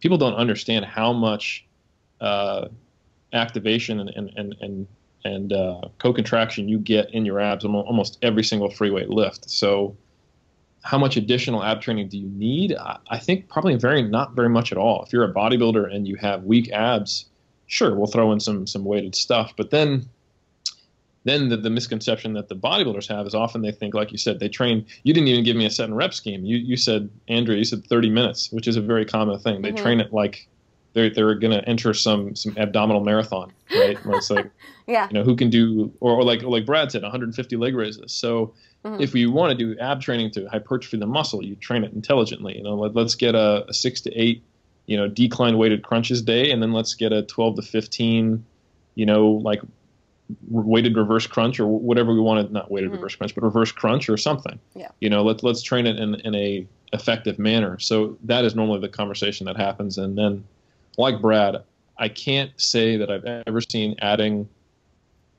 people don't understand how much uh, activation and and and and, uh, co-contraction you get in your abs almost every single free weight lift. So how much additional ab training do you need? I think probably very not very much at all. If you're a bodybuilder and you have weak abs, sure, we'll throw in some some weighted stuff, but then then the, the misconception that the bodybuilders have is often they think, like you said, they train. You didn't even give me a set and rep scheme. You you said Andrea, you said 30 minutes, which is a very common thing. They mm-hmm. train it like they're they're going to enter some some abdominal marathon, right? Where it's like, yeah, you know, who can do or, or like like Brad said, 150 leg raises. So mm-hmm. if you want to do ab training to hypertrophy the muscle, you train it intelligently. You know, let, let's get a, a six to eight, you know, decline weighted crunches day, and then let's get a 12 to 15, you know, like weighted reverse crunch or whatever we want to not weighted mm-hmm. reverse crunch but reverse crunch or something yeah you know let's let's train it in, in a effective manner so that is normally the conversation that happens and then like brad i can't say that i've ever seen adding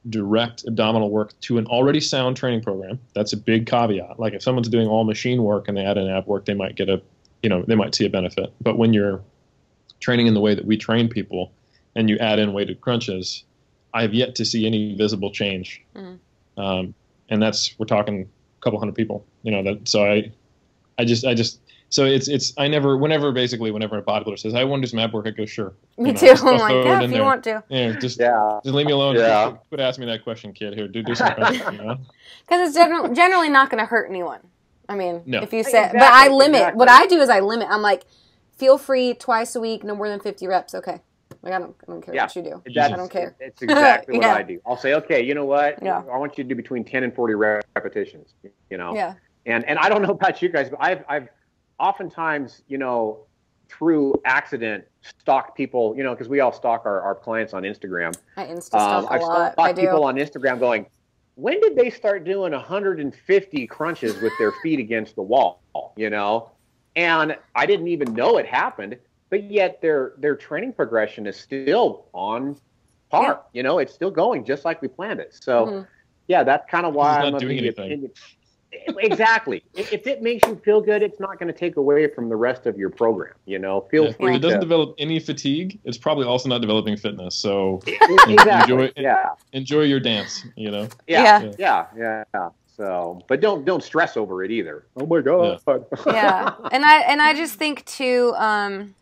direct abdominal work to an already sound training program, that's a big caveat. Like if someone's doing all machine work and they add in ab work, they might get a, you know, they might see a benefit. But when you're training in the way that we train people and you add in weighted crunches, I have yet to see any visible change. Mm. Um, and that's we're talking a couple hundred people, you know. That so I, I just I just so it's it's I never whenever basically whenever a bodybuilder says I want to do some ab work, I go sure. Me you know, too. I'm like, yeah, if you there. want to. Yeah, just yeah. just leave me alone. Yeah. Quit asking me that question, kid. Here, do do some. Because you know? it's general, generally not going to hurt anyone. I mean, no. if you say, exactly, but I limit. Exactly. What I do is I limit. I'm like, feel free twice a week, no more than 50 reps. Okay. Like I don't, I don't care yeah. what you do. That's, I don't care. It's exactly what. I do. I'll say, okay, you know what? Yeah. I want you to do between 10 and 40 repetitions. You know. Yeah. And and I don't know about you guys, but I've I've oftentimes, you know, through accident stalk people, you know, because we all stalk our, our clients on Instagram. I insta stalk um, a I've lot. I do. people on Instagram going, when did they start doing 150 crunches with their feet against the wall? You know, and I didn't even know it happened, but yet their their training progression is still on par. Yeah. You know, it's still going just like we planned it. So, mm-hmm. yeah, that's kind of why I'm of the opinion exactly. if it makes you feel good, it's not going to take away from the rest of your program. You know, feel yeah. free. If it doesn't to... develop any fatigue, it's probably also not developing fitness. So exactly. enjoy, yeah. enjoy your dance. You know. Yeah. Yeah. Yeah. yeah. yeah. So, but don't don't stress over it either. Oh my god. Yeah. yeah. And I and I just think too. Um,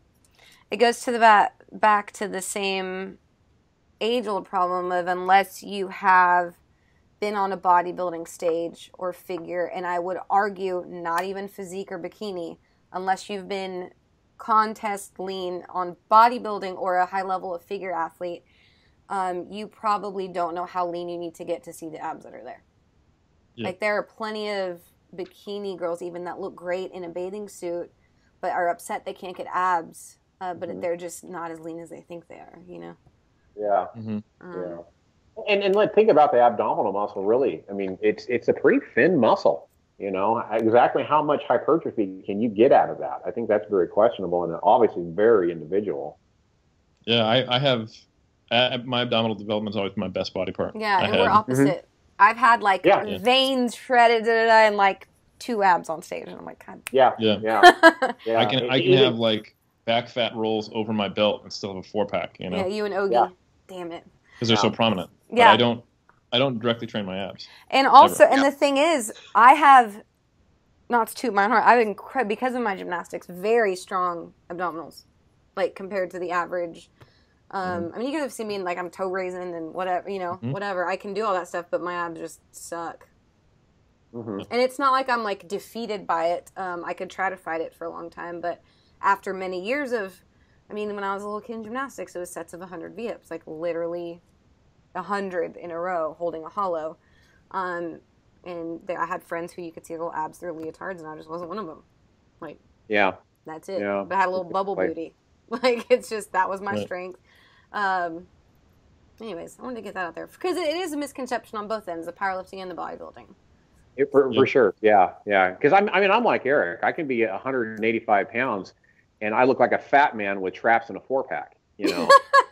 it goes to the back back to the same age old problem of unless you have been on a bodybuilding stage or figure, and I would argue not even physique or bikini, unless you've been contest lean on bodybuilding or a high level of figure athlete, um, you probably don't know how lean you need to get to see the abs that are there. Yeah. Like there are plenty of bikini girls even that look great in a bathing suit, but are upset they can't get abs, uh, but mm-hmm. they're just not as lean as they think they are. You know. Yeah. Mm-hmm. Um, yeah. And and let think about the abdominal muscle. Really, I mean, it's it's a pretty thin muscle. You know, exactly how much hypertrophy can you get out of that? I think that's very questionable and obviously very individual. Yeah, I, I have uh, my abdominal development is always my best body part. Yeah, I and had. we're opposite. Mm-hmm. I've had like yeah. veins shredded da, da, da, and like two abs on stage, and I'm like, God. Yeah, yeah, yeah. yeah. I can I can have like back fat rolls over my belt and still have a four pack. You know. Yeah, you and Ogie. Yeah. Damn it. Because they're so prominent. Yeah. I don't I don't directly train my abs. And also, Ever. and the thing is, I have not to toot my heart. I've incre- because of my gymnastics, very strong abdominals, like compared to the average. Um, mm I mean, you guys have seen me in like I'm toe raising and whatever, you know, mm-hmm. whatever. I can do all that stuff, but my abs just suck. Mm-hmm. And it's not like I'm like defeated by it. Um, I could try to fight it for a long time, but after many years of, I mean, when I was a little kid in gymnastics, it was sets of 100 V-ups, like literally a hundred in a row holding a hollow. Um, and they, I had friends who you could see little abs through leotards, and I just wasn't one of them. Like, yeah, that's it. Yeah. But I had a little bubble booty. Like, it's just that was my right. strength. Um, anyways, I wanted to get that out there because it is a misconception on both ends, the powerlifting and the bodybuilding. It, for, for sure, yeah, yeah. Because I'm, I mean, I'm like Eric. I can be 185 pounds, and I look like a fat man with traps and a four pack. You know.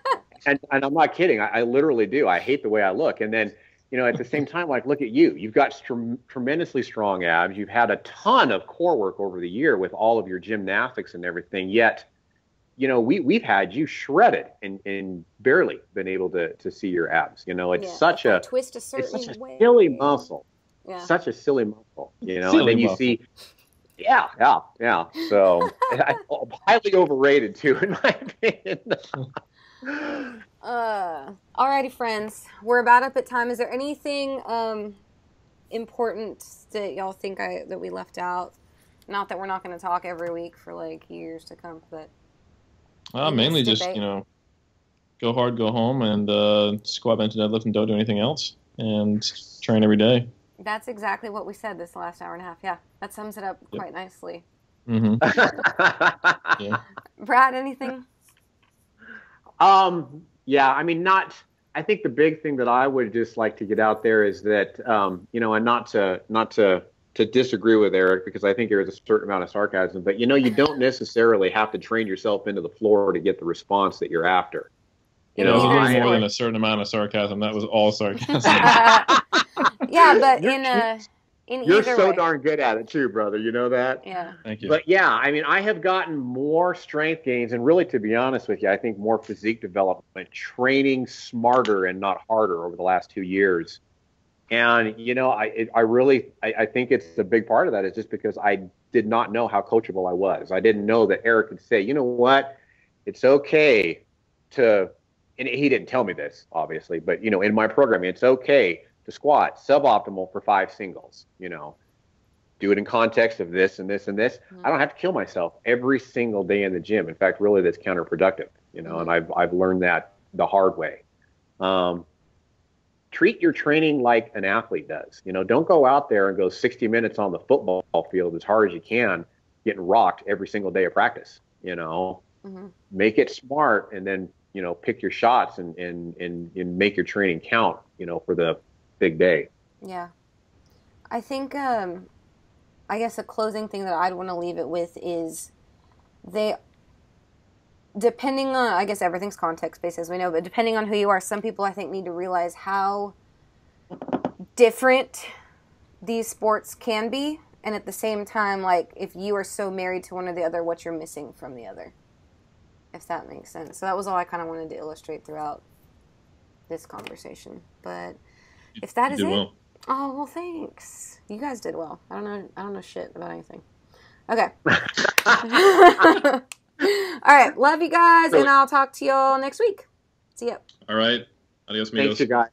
and, and I'm not kidding. I, I, literally do. I hate the way I look. And then, you know, at the same time, like, look at you. You've got tremendously strong abs. You've had a ton of core work over the year with all of your gymnastics and everything. Yet, you know, we we've had you shredded and, and barely been able to to see your abs. You know, it's yeah, such a twist a certain it's such a way. silly muscle. Yeah. Such a silly muscle. You know, silly and then you muscle. see. Yeah, yeah, yeah. So highly overrated too, in my opinion. uh, alrighty, friends. We're about up at time. Is there anything um, important that y'all think I that we left out? Not that we're not going to talk every week for like years to come, but uh, mainly just you know, go hard, go home, and uh, squat, bench, deadlift, and don't do anything else, and train every day. That's exactly what we said this last hour and a half. Yeah, that sums it up yep. quite nicely. Mm-hmm. yeah. Brad, anything? Um, yeah, I mean, not. I think the big thing that I would just like to get out there is that, um, you know, and not to not to to disagree with Eric because I think there is a certain amount of sarcasm, but you know, you don't necessarily have to train yourself into the floor to get the response that you're after. You that know, was a little I- more than a certain amount of sarcasm. That was all sarcasm. yeah, but You're- in a in You're either so way. darn good at it too, brother. You know that. Yeah. Thank you. But yeah, I mean, I have gotten more strength gains, and really, to be honest with you, I think more physique development, training smarter and not harder over the last two years. And you know, I it, I really I, I think it's a big part of that is just because I did not know how coachable I was. I didn't know that Eric could say, you know what, it's okay to, and he didn't tell me this obviously, but you know, in my programming, it's okay to squat suboptimal for five singles. You know, do it in context of this and this and this. I don't have to kill myself every single day in the gym. In fact, really, that's counterproductive. You know, and I've I've learned that the hard way. Um, treat your training like an athlete does. You know, don't go out there and go 60 minutes on the football field as hard as you can, getting rocked every single day of practice. You know, Mhm. make it smart and then you know pick your shots and and and, and make your training count. You know, for the big day. Yeah. I think um I guess a closing thing that I'd want to leave it with is they depending on I guess everything's context based as we know, but depending on who you are, some people I think need to realize how different these sports can be and at the same time like if you are so married to one or the other what you're missing from the other. If that makes sense. So that was all I kind of wanted to illustrate throughout this conversation. But if that You is did it, well. Oh well, thanks. You guys did well. I don't know. I don't know shit about anything. Okay. all right. Love you guys, and I'll talk to y'all next week. See ya. All right. Adios, amigos. Thanks, you guys.